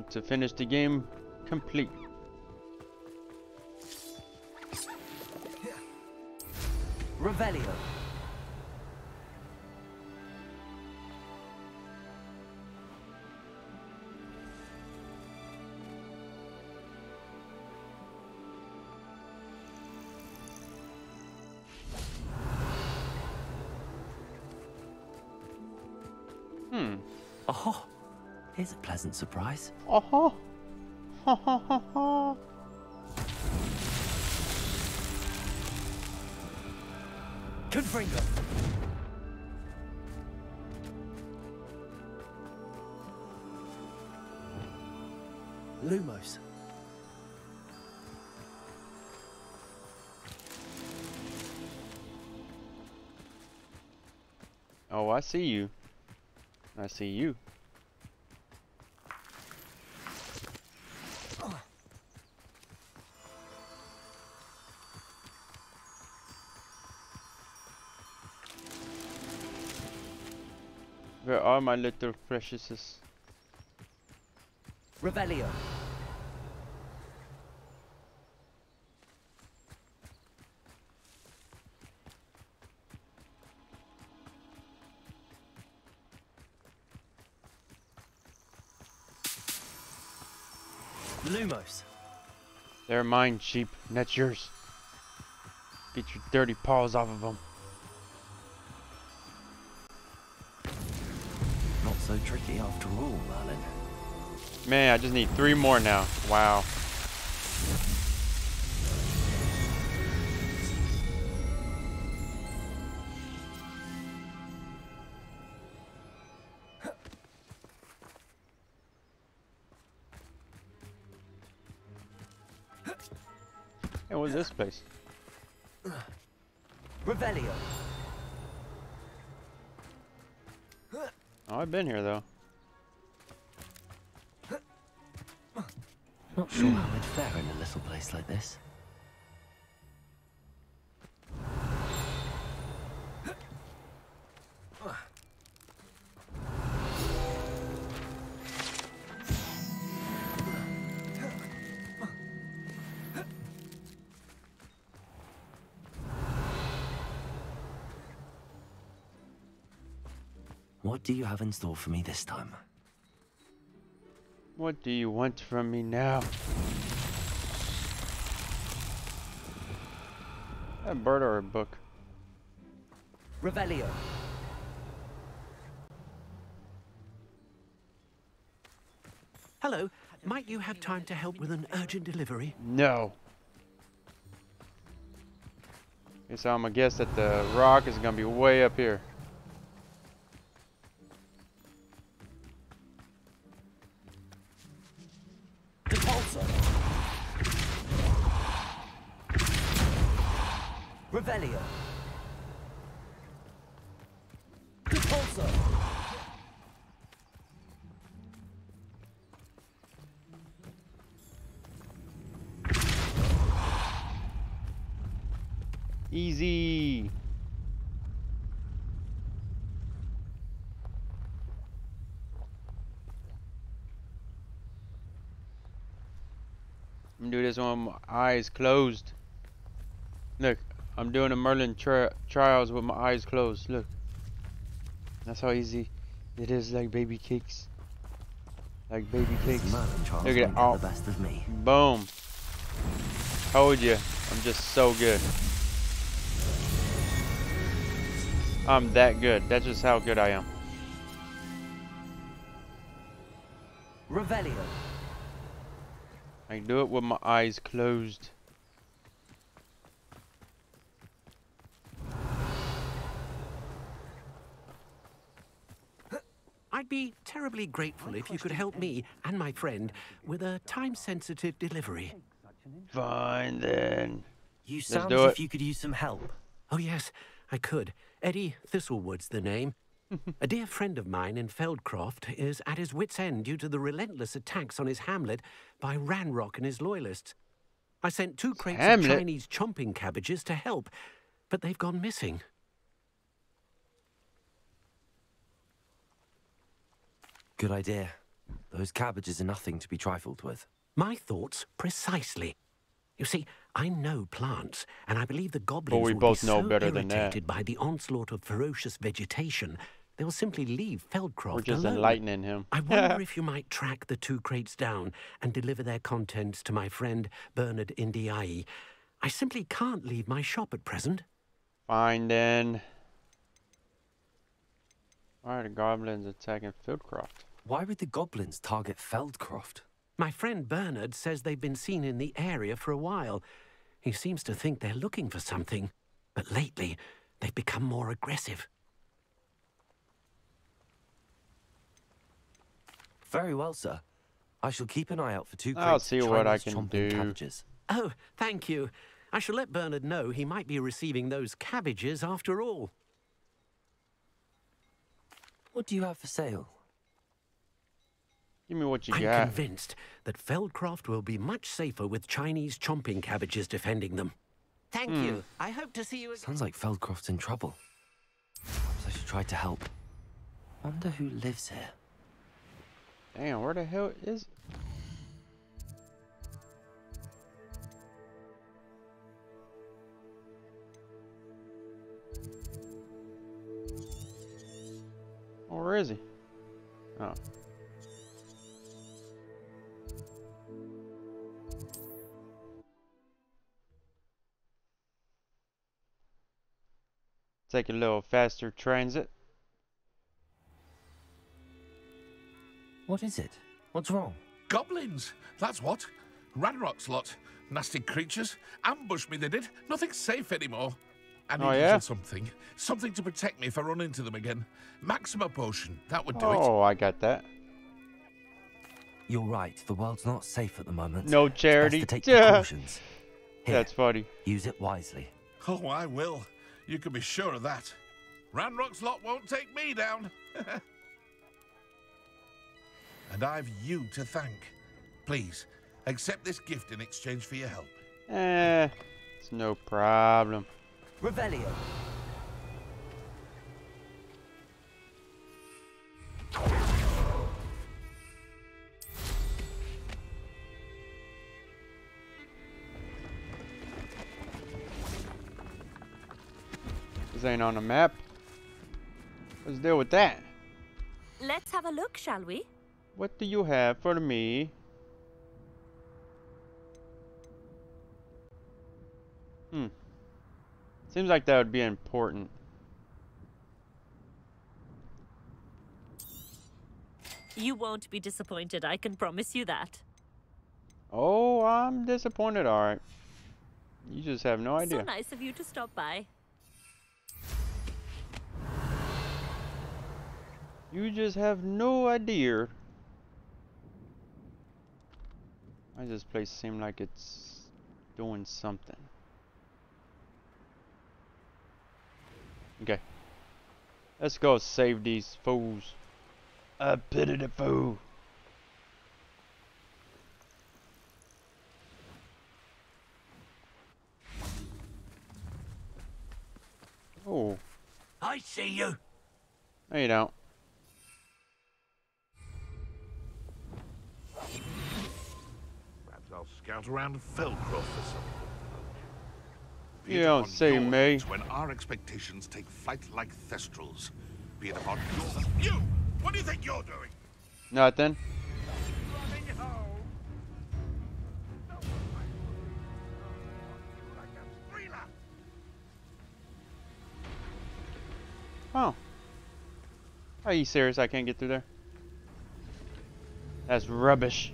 To finish the game complete. Revelio. Pleasant surprise. Oh. Ha ha ha ha. Confringo. Lumos. Oh, I see you. I see you. Where are my little preciouses? Revelio. Lumos. They're mine, sheep. And that's yours. Get your dirty paws off of them. So tricky after all, Merlin. Man, I just need three more now. Wow. Hey, what's this place? Revelio. I've been here though. Not sure how I'd fare in a little place like this. Have in store for me this time? What do you want from me now? A bird or a book? Revelio. Hello. Might you have time to help with an urgent delivery? No. So I'm gonna guess that the rock is gonna be way up here. I'm gonna do this one with my eyes closed. Look, I'm doing a Merlin tri trials with my eyes closed. Look. That's how easy it is like baby cakes. Like baby cakes. Look at it. Oh, the best of me. boom. Told you. I'm just so good. I'm that good. That's just how good I am. Revelio. I can do it with my eyes closed. I'd be terribly grateful if you could help me and my friend with a time-sensitive delivery. Fine then. You sound as it. if you could use some help. Oh, yes, I could. Eddie Thistlewood's the name. a dear friend of mine in Feldcroft is at his wits' end due to the relentless attacks on his hamlet by Ranrock and his loyalists. I sent two crates Hamlet? of Chinese chomping cabbages to help, but they've gone missing. Good idea. Those cabbages are nothing to be trifled with. My thoughts precisely. You see, I know plants, and I believe the goblins we will both be know so better than that. irritated by the onslaught of ferocious vegetation, they will simply leave Feldcroft We're just alone. enlightening him. I wonder if you might track the two crates down and deliver their contents to my friend Bernard Indiai. I simply can't leave my shop at present. Fine then. Why are the goblins attacking Feldcroft? Why would the goblins target Feldcroft? My friend Bernard says they've been seen in the area for a while. He seems to think they're looking for something, but lately they've become more aggressive. Very well, sir. I shall keep an eye out for two crates I'll of see what I Chinese can chomping do. cabbages. Oh, thank you. I shall let Bernard know he might be receiving those cabbages after all. What do you have for sale? Give me what you I'm got. convinced that Feldcroft will be much safer with Chinese chomping cabbages defending them. Thank Hmm. you. I hope to see you again. Sounds like Feldcroft's in trouble. Perhaps I should try to help. Wonder who lives here. Damn, where the hell is? Oh, where is he? Oh. Take a little faster transit. What is it? What's wrong? Goblins, that's what. Ranrock's lot. Nasty creatures. Ambushed me, they did. Nothing's safe anymore. I need Oh, yeah? something. Something to protect me if I run into them again. Maxima potion. That would do it. Oh, I got that. You're right. The world's not safe at the moment. No It's charity. to take Yeah. precautions. Here, That's funny. use it wisely. Oh, I will. You can be sure of that. Ranrock's lot won't take me down. and I've you to thank. Please, accept this gift in exchange for your help. Eh, it's no problem. Revelio. This ain't on the map. Let's deal with that. Let's have a look, shall we? What do you have for me? Hmm. Seems like that would be important. You won't be disappointed, I can promise you that. Oh, I'm disappointed. Alright. You just have no idea. So nice of you to stop by. You just have no idea. Why does this place seem like it's doing something? Okay. Let's go save these fools. I pity the fool. Oh, I see you. no you don't. Perhaps around Feldcroft for something. You don't say, May. When our expectations take flight like thestrals, be it upon your... You! What do you think you're doing? Nothing. Running home. Like a thriller. Oh. Are you serious? I can't get through there? That's rubbish.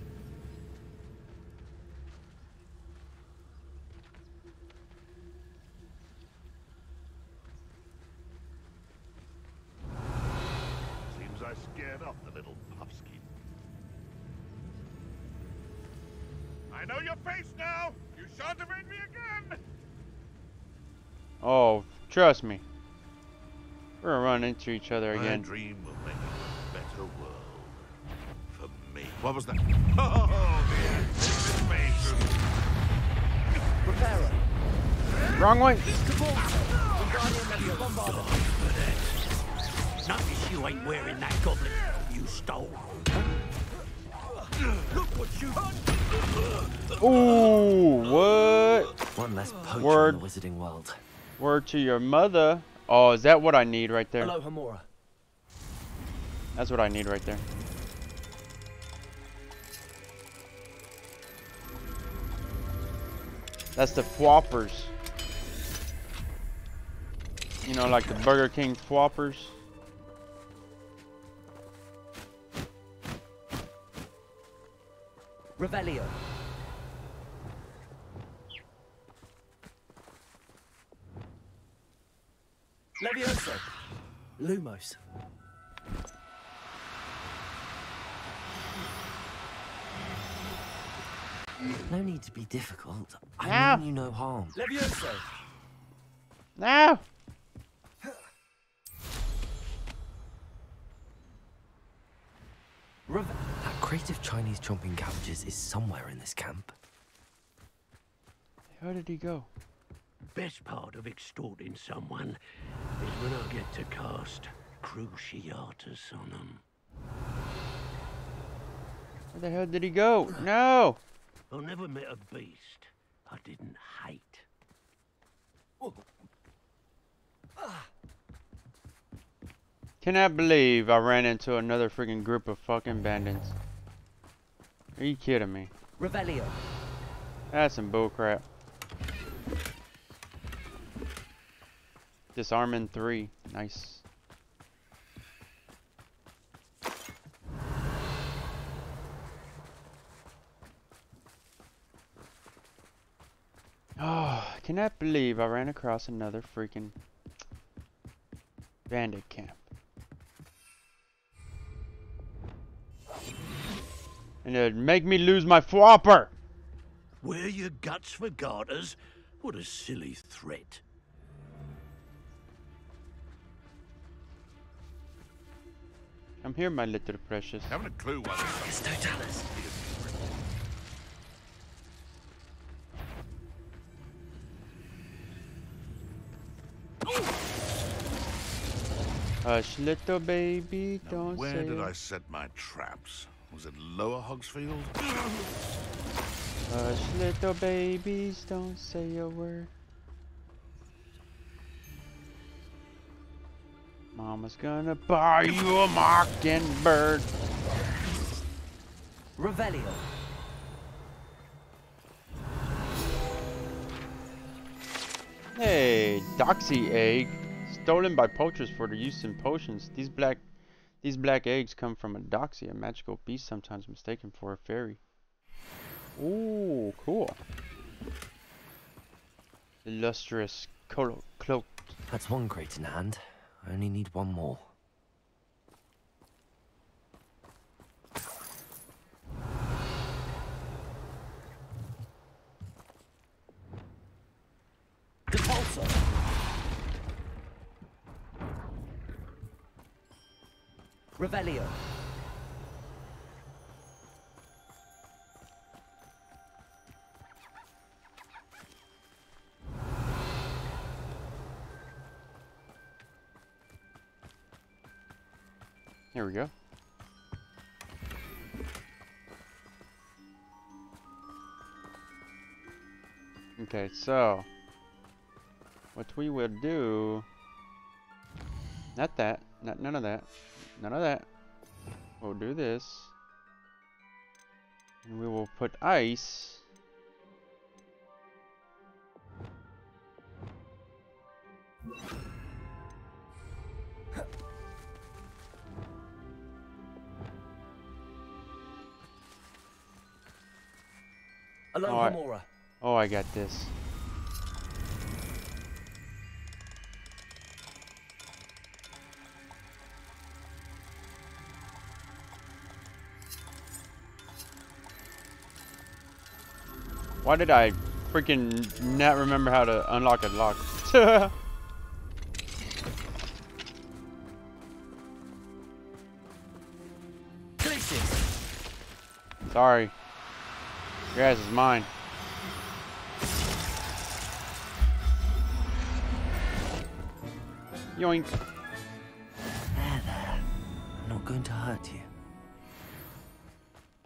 Trust me. We're gonna run into each other My again. dream will make a better world for me. What was that? Oh, the anticipation. Reparo. Wrong way. Notice you ain't wearing that goblet you stole. Look what you Ooh, what? One less poacher Word. in the wizarding world. Word to your mother. Oh, is that what I need right there? Alohomora. That's what I need right there. That's the Whoppers. You know, like the Burger King Whoppers. Revelio. Levioso. Lumos. No need to be difficult. I Now. mean you no harm. Levioso. No! Rev That crate of Chinese chomping cabbages is somewhere in this camp. How did he go? Best part of extorting someone is when I get to cast Cruciatus on them. Where the hell did he go? No! I never met a beast I didn't hate. Cannot believe I ran into another freaking group of fucking bandits. Are you kidding me? Revelio. That's some bullcrap. Disarming three. Nice. Oh, I cannot believe I ran across another freaking bandit camp. And it'd make me lose my flopper! Wear your guts for garters? What a silly threat. I'm here, my little precious. Haven't a clue why this It's Totalis. Hush, little baby, Now, don't where say did. I set my traps? Was it Lower Hogsfield? Hush, little babies, don't say a word. Mama's gonna buy you a mockingbird. Revelio. Hey, Doxy egg, stolen by poachers for their use in potions. These black, these black eggs come from a Doxy, a magical beast sometimes mistaken for a fairy. Ooh, cool. Illustrious clo cloak. That's one crate in hand. I only need one more. Revelio. Here we go. Okay, so what we will do not that, not none of that, none of that. We'll do this. And we will put ice Hello, Oh, I- Oh, I got this. Why did I freaking not remember how to unlock a lock? Sorry. Your ass is mine. Yoink. There, there. I'm not going to hurt you.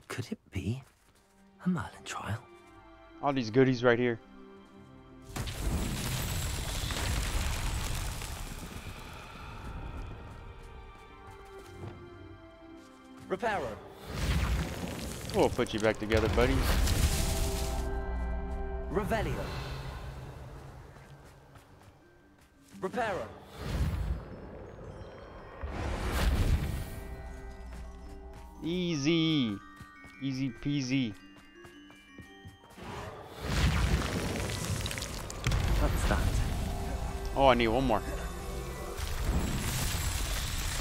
Could it be a Merlin trial? All these goodies right here. Repairer. We'll put you back together, buddies. Revelio. Reparo. Easy. Easy peasy. What's that? Oh, I need one more.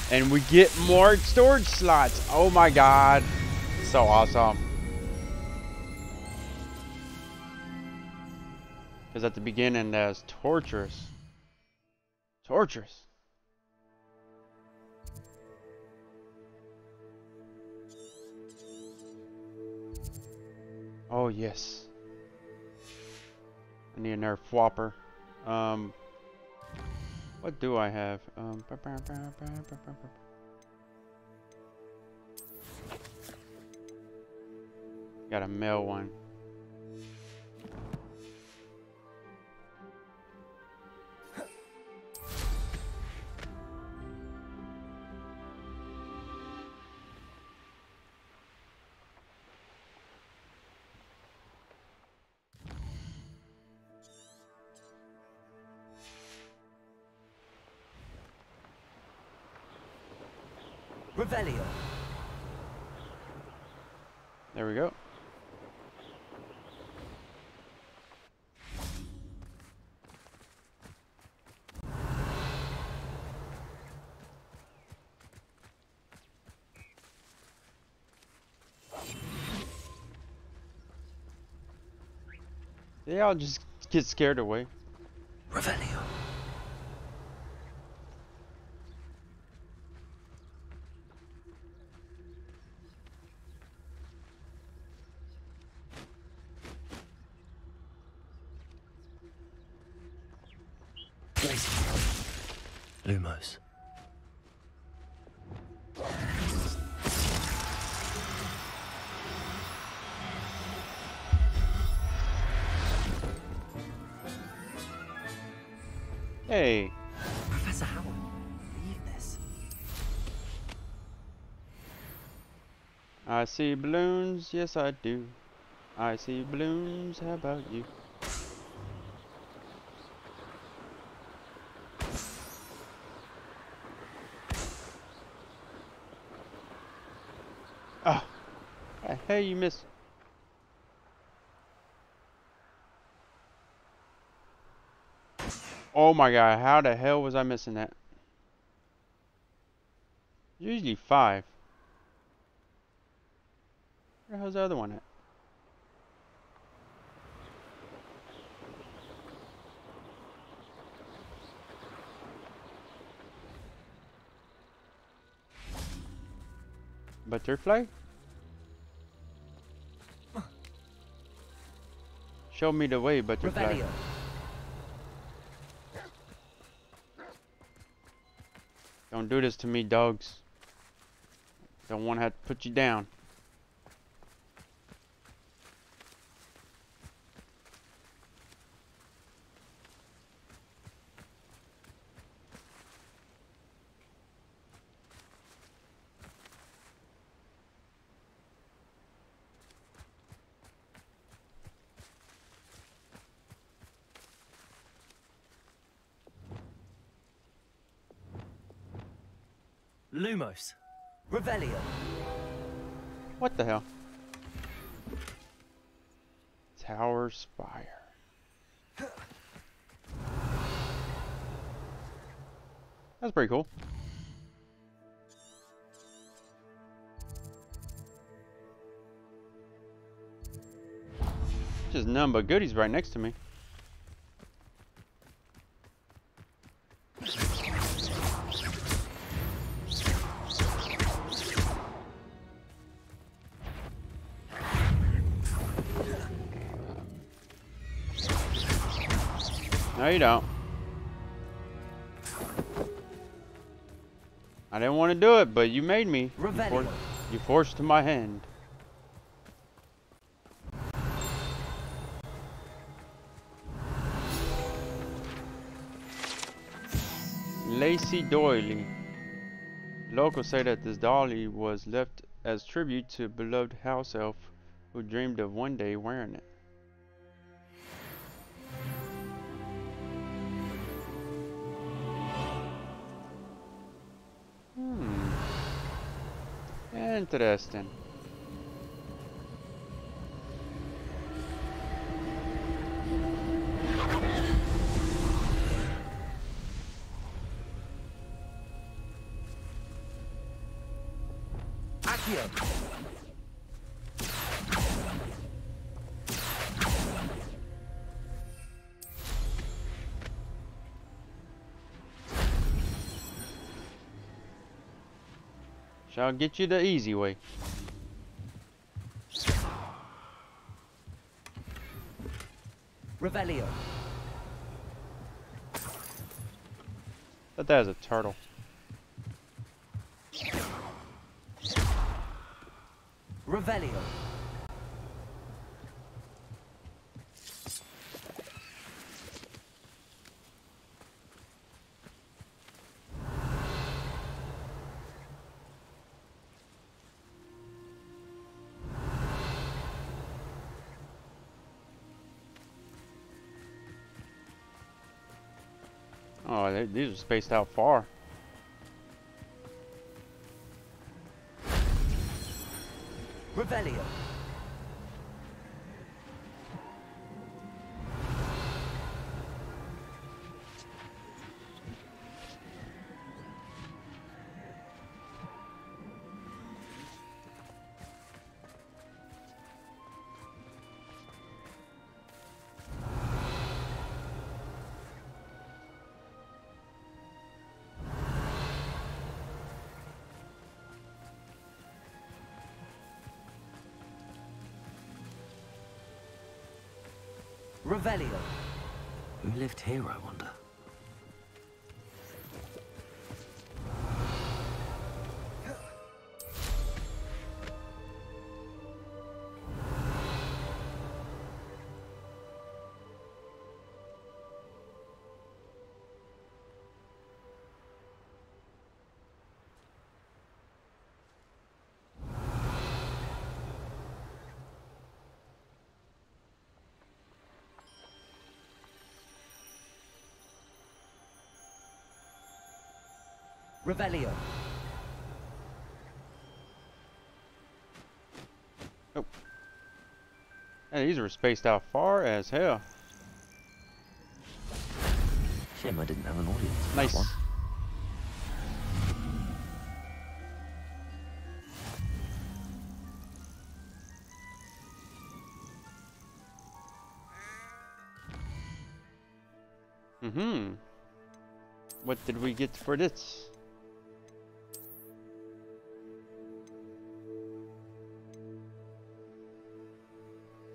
And we get more storage slots. Oh my god. So awesome. Because at the beginning, that was torturous. Torturous. Oh, yes. I need a nerf Fwooper. Um, what do I have? Um, got a male one. They all just get scared away. I see balloons, yes I do. I see balloons, how about you? Ah, oh, hey, you missed. Oh my god, how the hell was I missing that? Usually five. The hell's the other one at? Butterfly? Show me the way, butterfly. Revelio. Don't do this to me, dogs. Don't want to have to put you down. Lumos. Revelio. What the hell? Tower Spire. That's pretty cool. Just none but goodies right next to me. you don't. I didn't want to do it, but you made me. You forced, you forced my hand. Lacey Doily. Locals say that this dolly was left as tribute to beloved house elf who dreamed of one day wearing it. Interesting. Accio. Shall get you the easy way. Revelio. But that is a turtle. Revelio. These are spaced out far. Revelio. Who lived here, I wonder? Revelio. And these are spaced out far as hell. Shame I didn't have an audience Nice. that one. Mm-hmm. What did we get for this?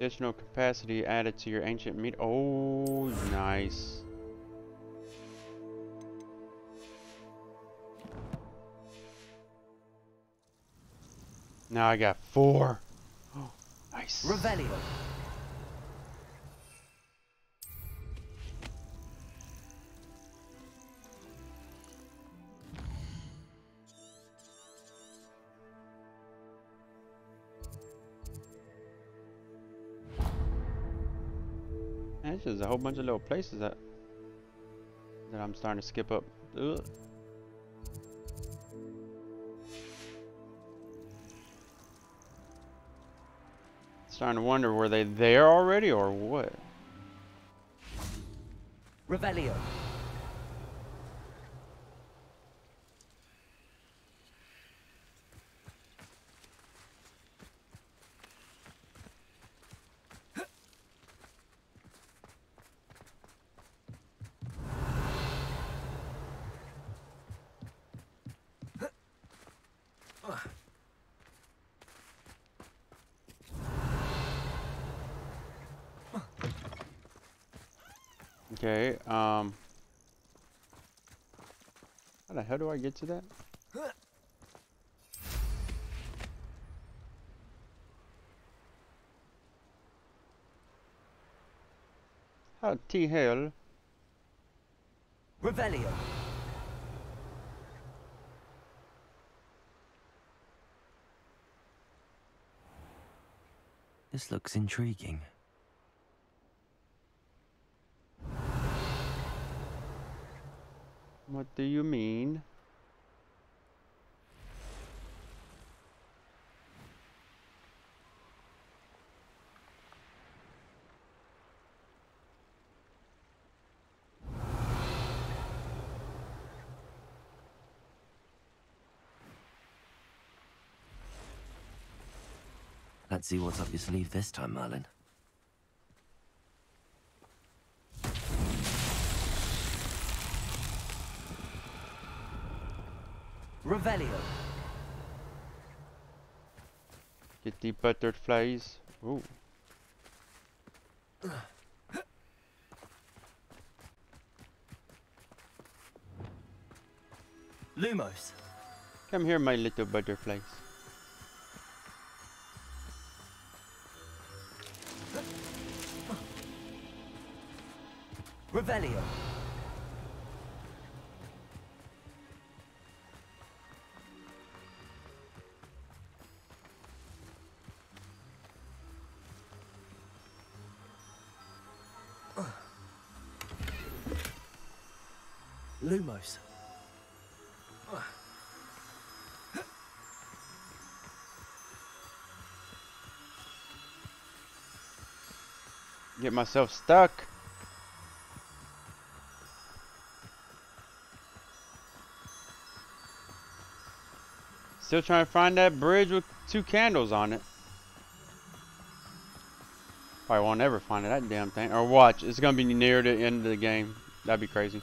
Additional capacity added to your ancient meat. Oh, nice. Now I got four. Oh, nice. Revelio. Whole bunch of little places that that I'm starting to skip up. Ugh. Starting to wonder were they there already or what? Revelio. I get to that? How the hell? Revelio. This looks intriguing. What do you mean? Let's see what's up your sleeve this time, Merlin. Revelio. Get the butterflies. Ooh. Lumos. Come here, my little butterflies. Revelio. Lumos. Get myself stuck. Still trying to find that bridge with two candles on it. Probably won't ever find it, that damn thing. Or watch, it's gonna be near the end of the game. That'd be crazy.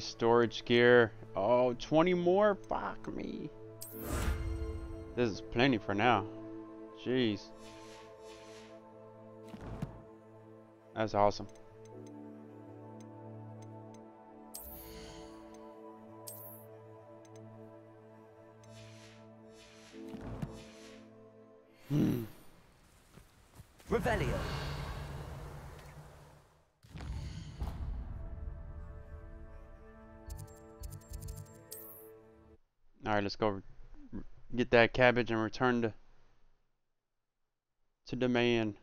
Storage gear. Oh, 20 more? Fuck me. This is plenty for now. Jeez. That's awesome. That cabbage and return to to the man.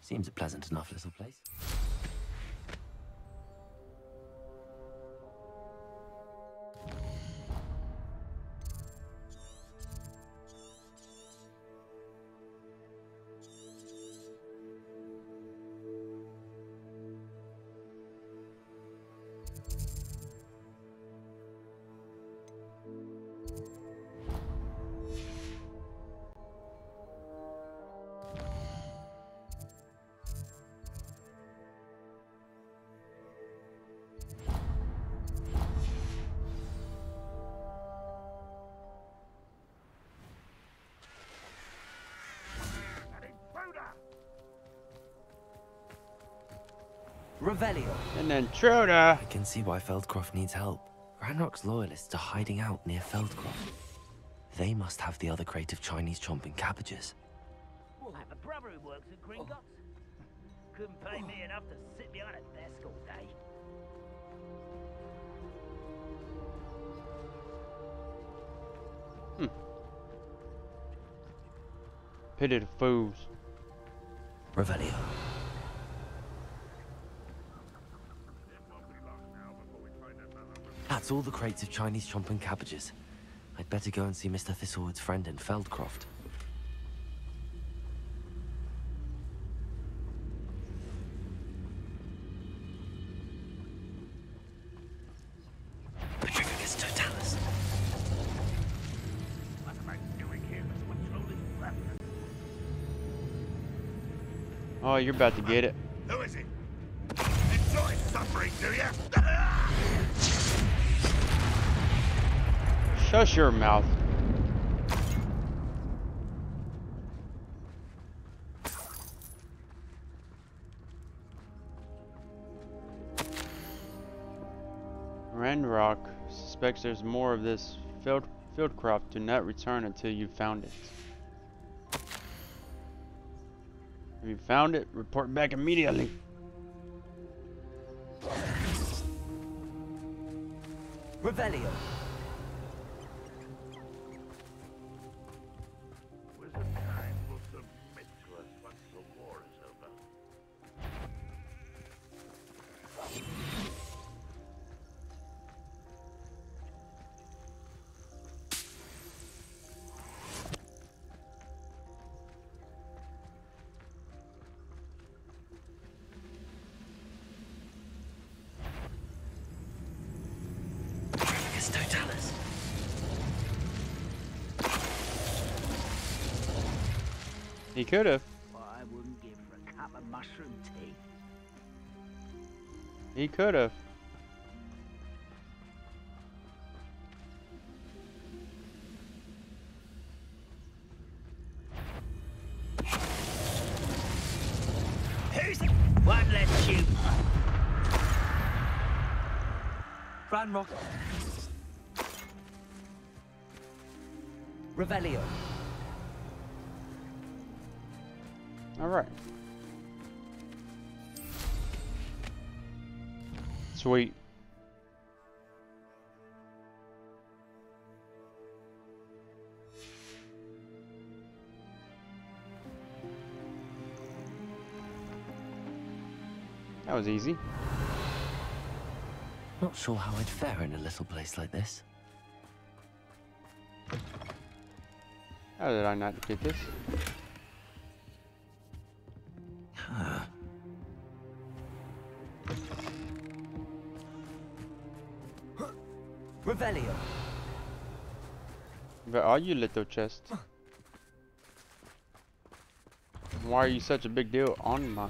Seems a pleasant enough little place. Revelio. An intruder. I can see why Feldcroft needs help. Ranrock's loyalists are hiding out near Feldcroft. They must have the other crate of Chinese chomping cabbages. Well, I have a brother who works at Gringotts. Couldn't pay me enough to sit behind a desk all day. Hmm. Pity the fools. Revelio. That's all the crates of Chinese chomping cabbages. I'd better go and see Mr. Thistlewood's friend in Feldcroft. Oh, you're about to get it. Shut your mouth. Ranrock suspects there's more of this field field crop. Do not return until you've found it. If you found it, report back immediately. Revelio. Could have. What I wouldn't give for a cup of mushroom tea. He could have. Who's one less shoot? Ranrock. Revelio. Sweet. That was easy. Not sure how I'd fare in a little place like this. How did I not get this? Revelio. Where are you, little chest? Why are you such a big deal on my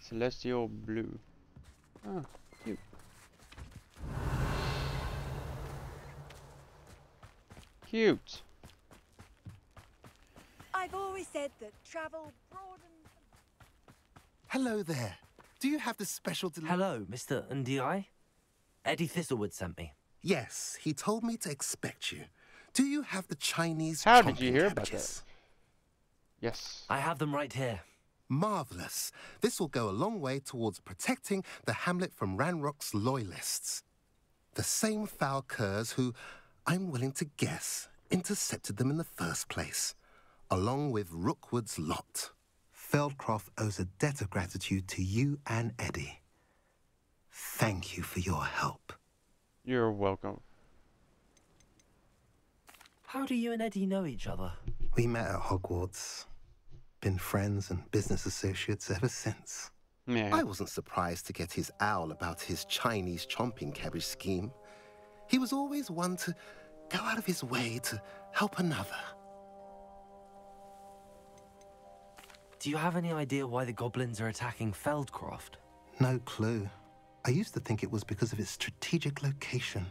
celestial blue? Ah, oh, cute. Cute. I've always said that travel broadens. Hello there. Do you have the special deli- Hello, Mr. Ndi? Eddie Thistlewood sent me. Yes, he told me to expect you. Do you have the Chinese How did you chomping hear about cabbages? Yes. I have them right here. Marvelous. This will go a long way towards protecting the hamlet from Ranrock's loyalists. The same foul curs who, I'm willing to guess, intercepted them in the first place, along with Rookwood's lot. Feldcroft owes a debt of gratitude to you and Eddie. Thank you for your help. You're welcome. How do you and Eddie know each other? We met at Hogwarts. Been friends and business associates ever since. Yeah. I wasn't surprised to get his owl about his Chinese chomping cabbage scheme. He was always one to go out of his way to help another. Do you have any idea why the goblins are attacking Feldcroft? No clue. I used to think it was because of its strategic location,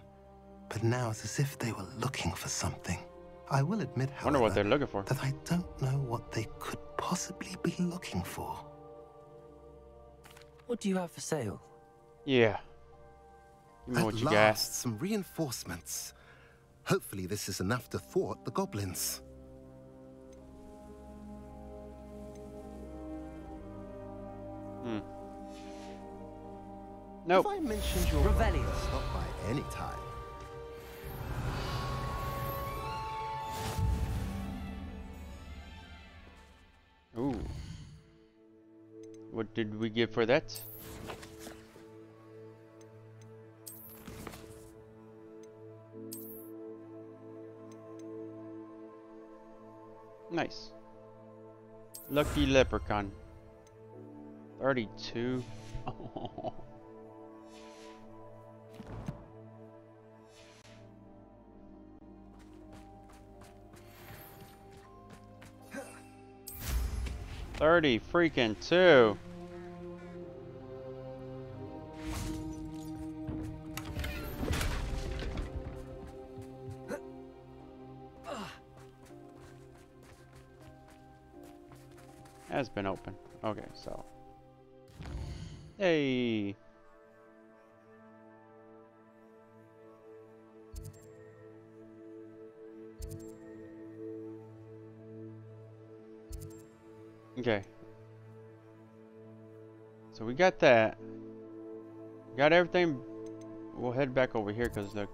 but now it's as if they were looking for something. I will admit, however, Wonder what they're looking for. that I don't know what they could possibly be looking for. What do you have for sale? Yeah. Give me At what you last, got. some reinforcements. Hopefully, this is enough to thwart the goblins. Hmm. Nope. If I mentioned your Revelio. stop by any time. Ooh. What did we get for that? Nice. Lucky leprechaun. 32. 30 freaking two. Has been open. Okay, so. Hey. Okay. So we got that. Got everything. We'll head back over here because look,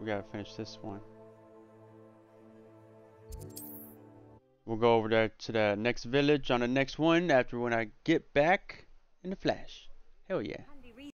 we gotta finish this one. We'll go over there to the next village on the next one after when I get back in the flash. Hell yeah.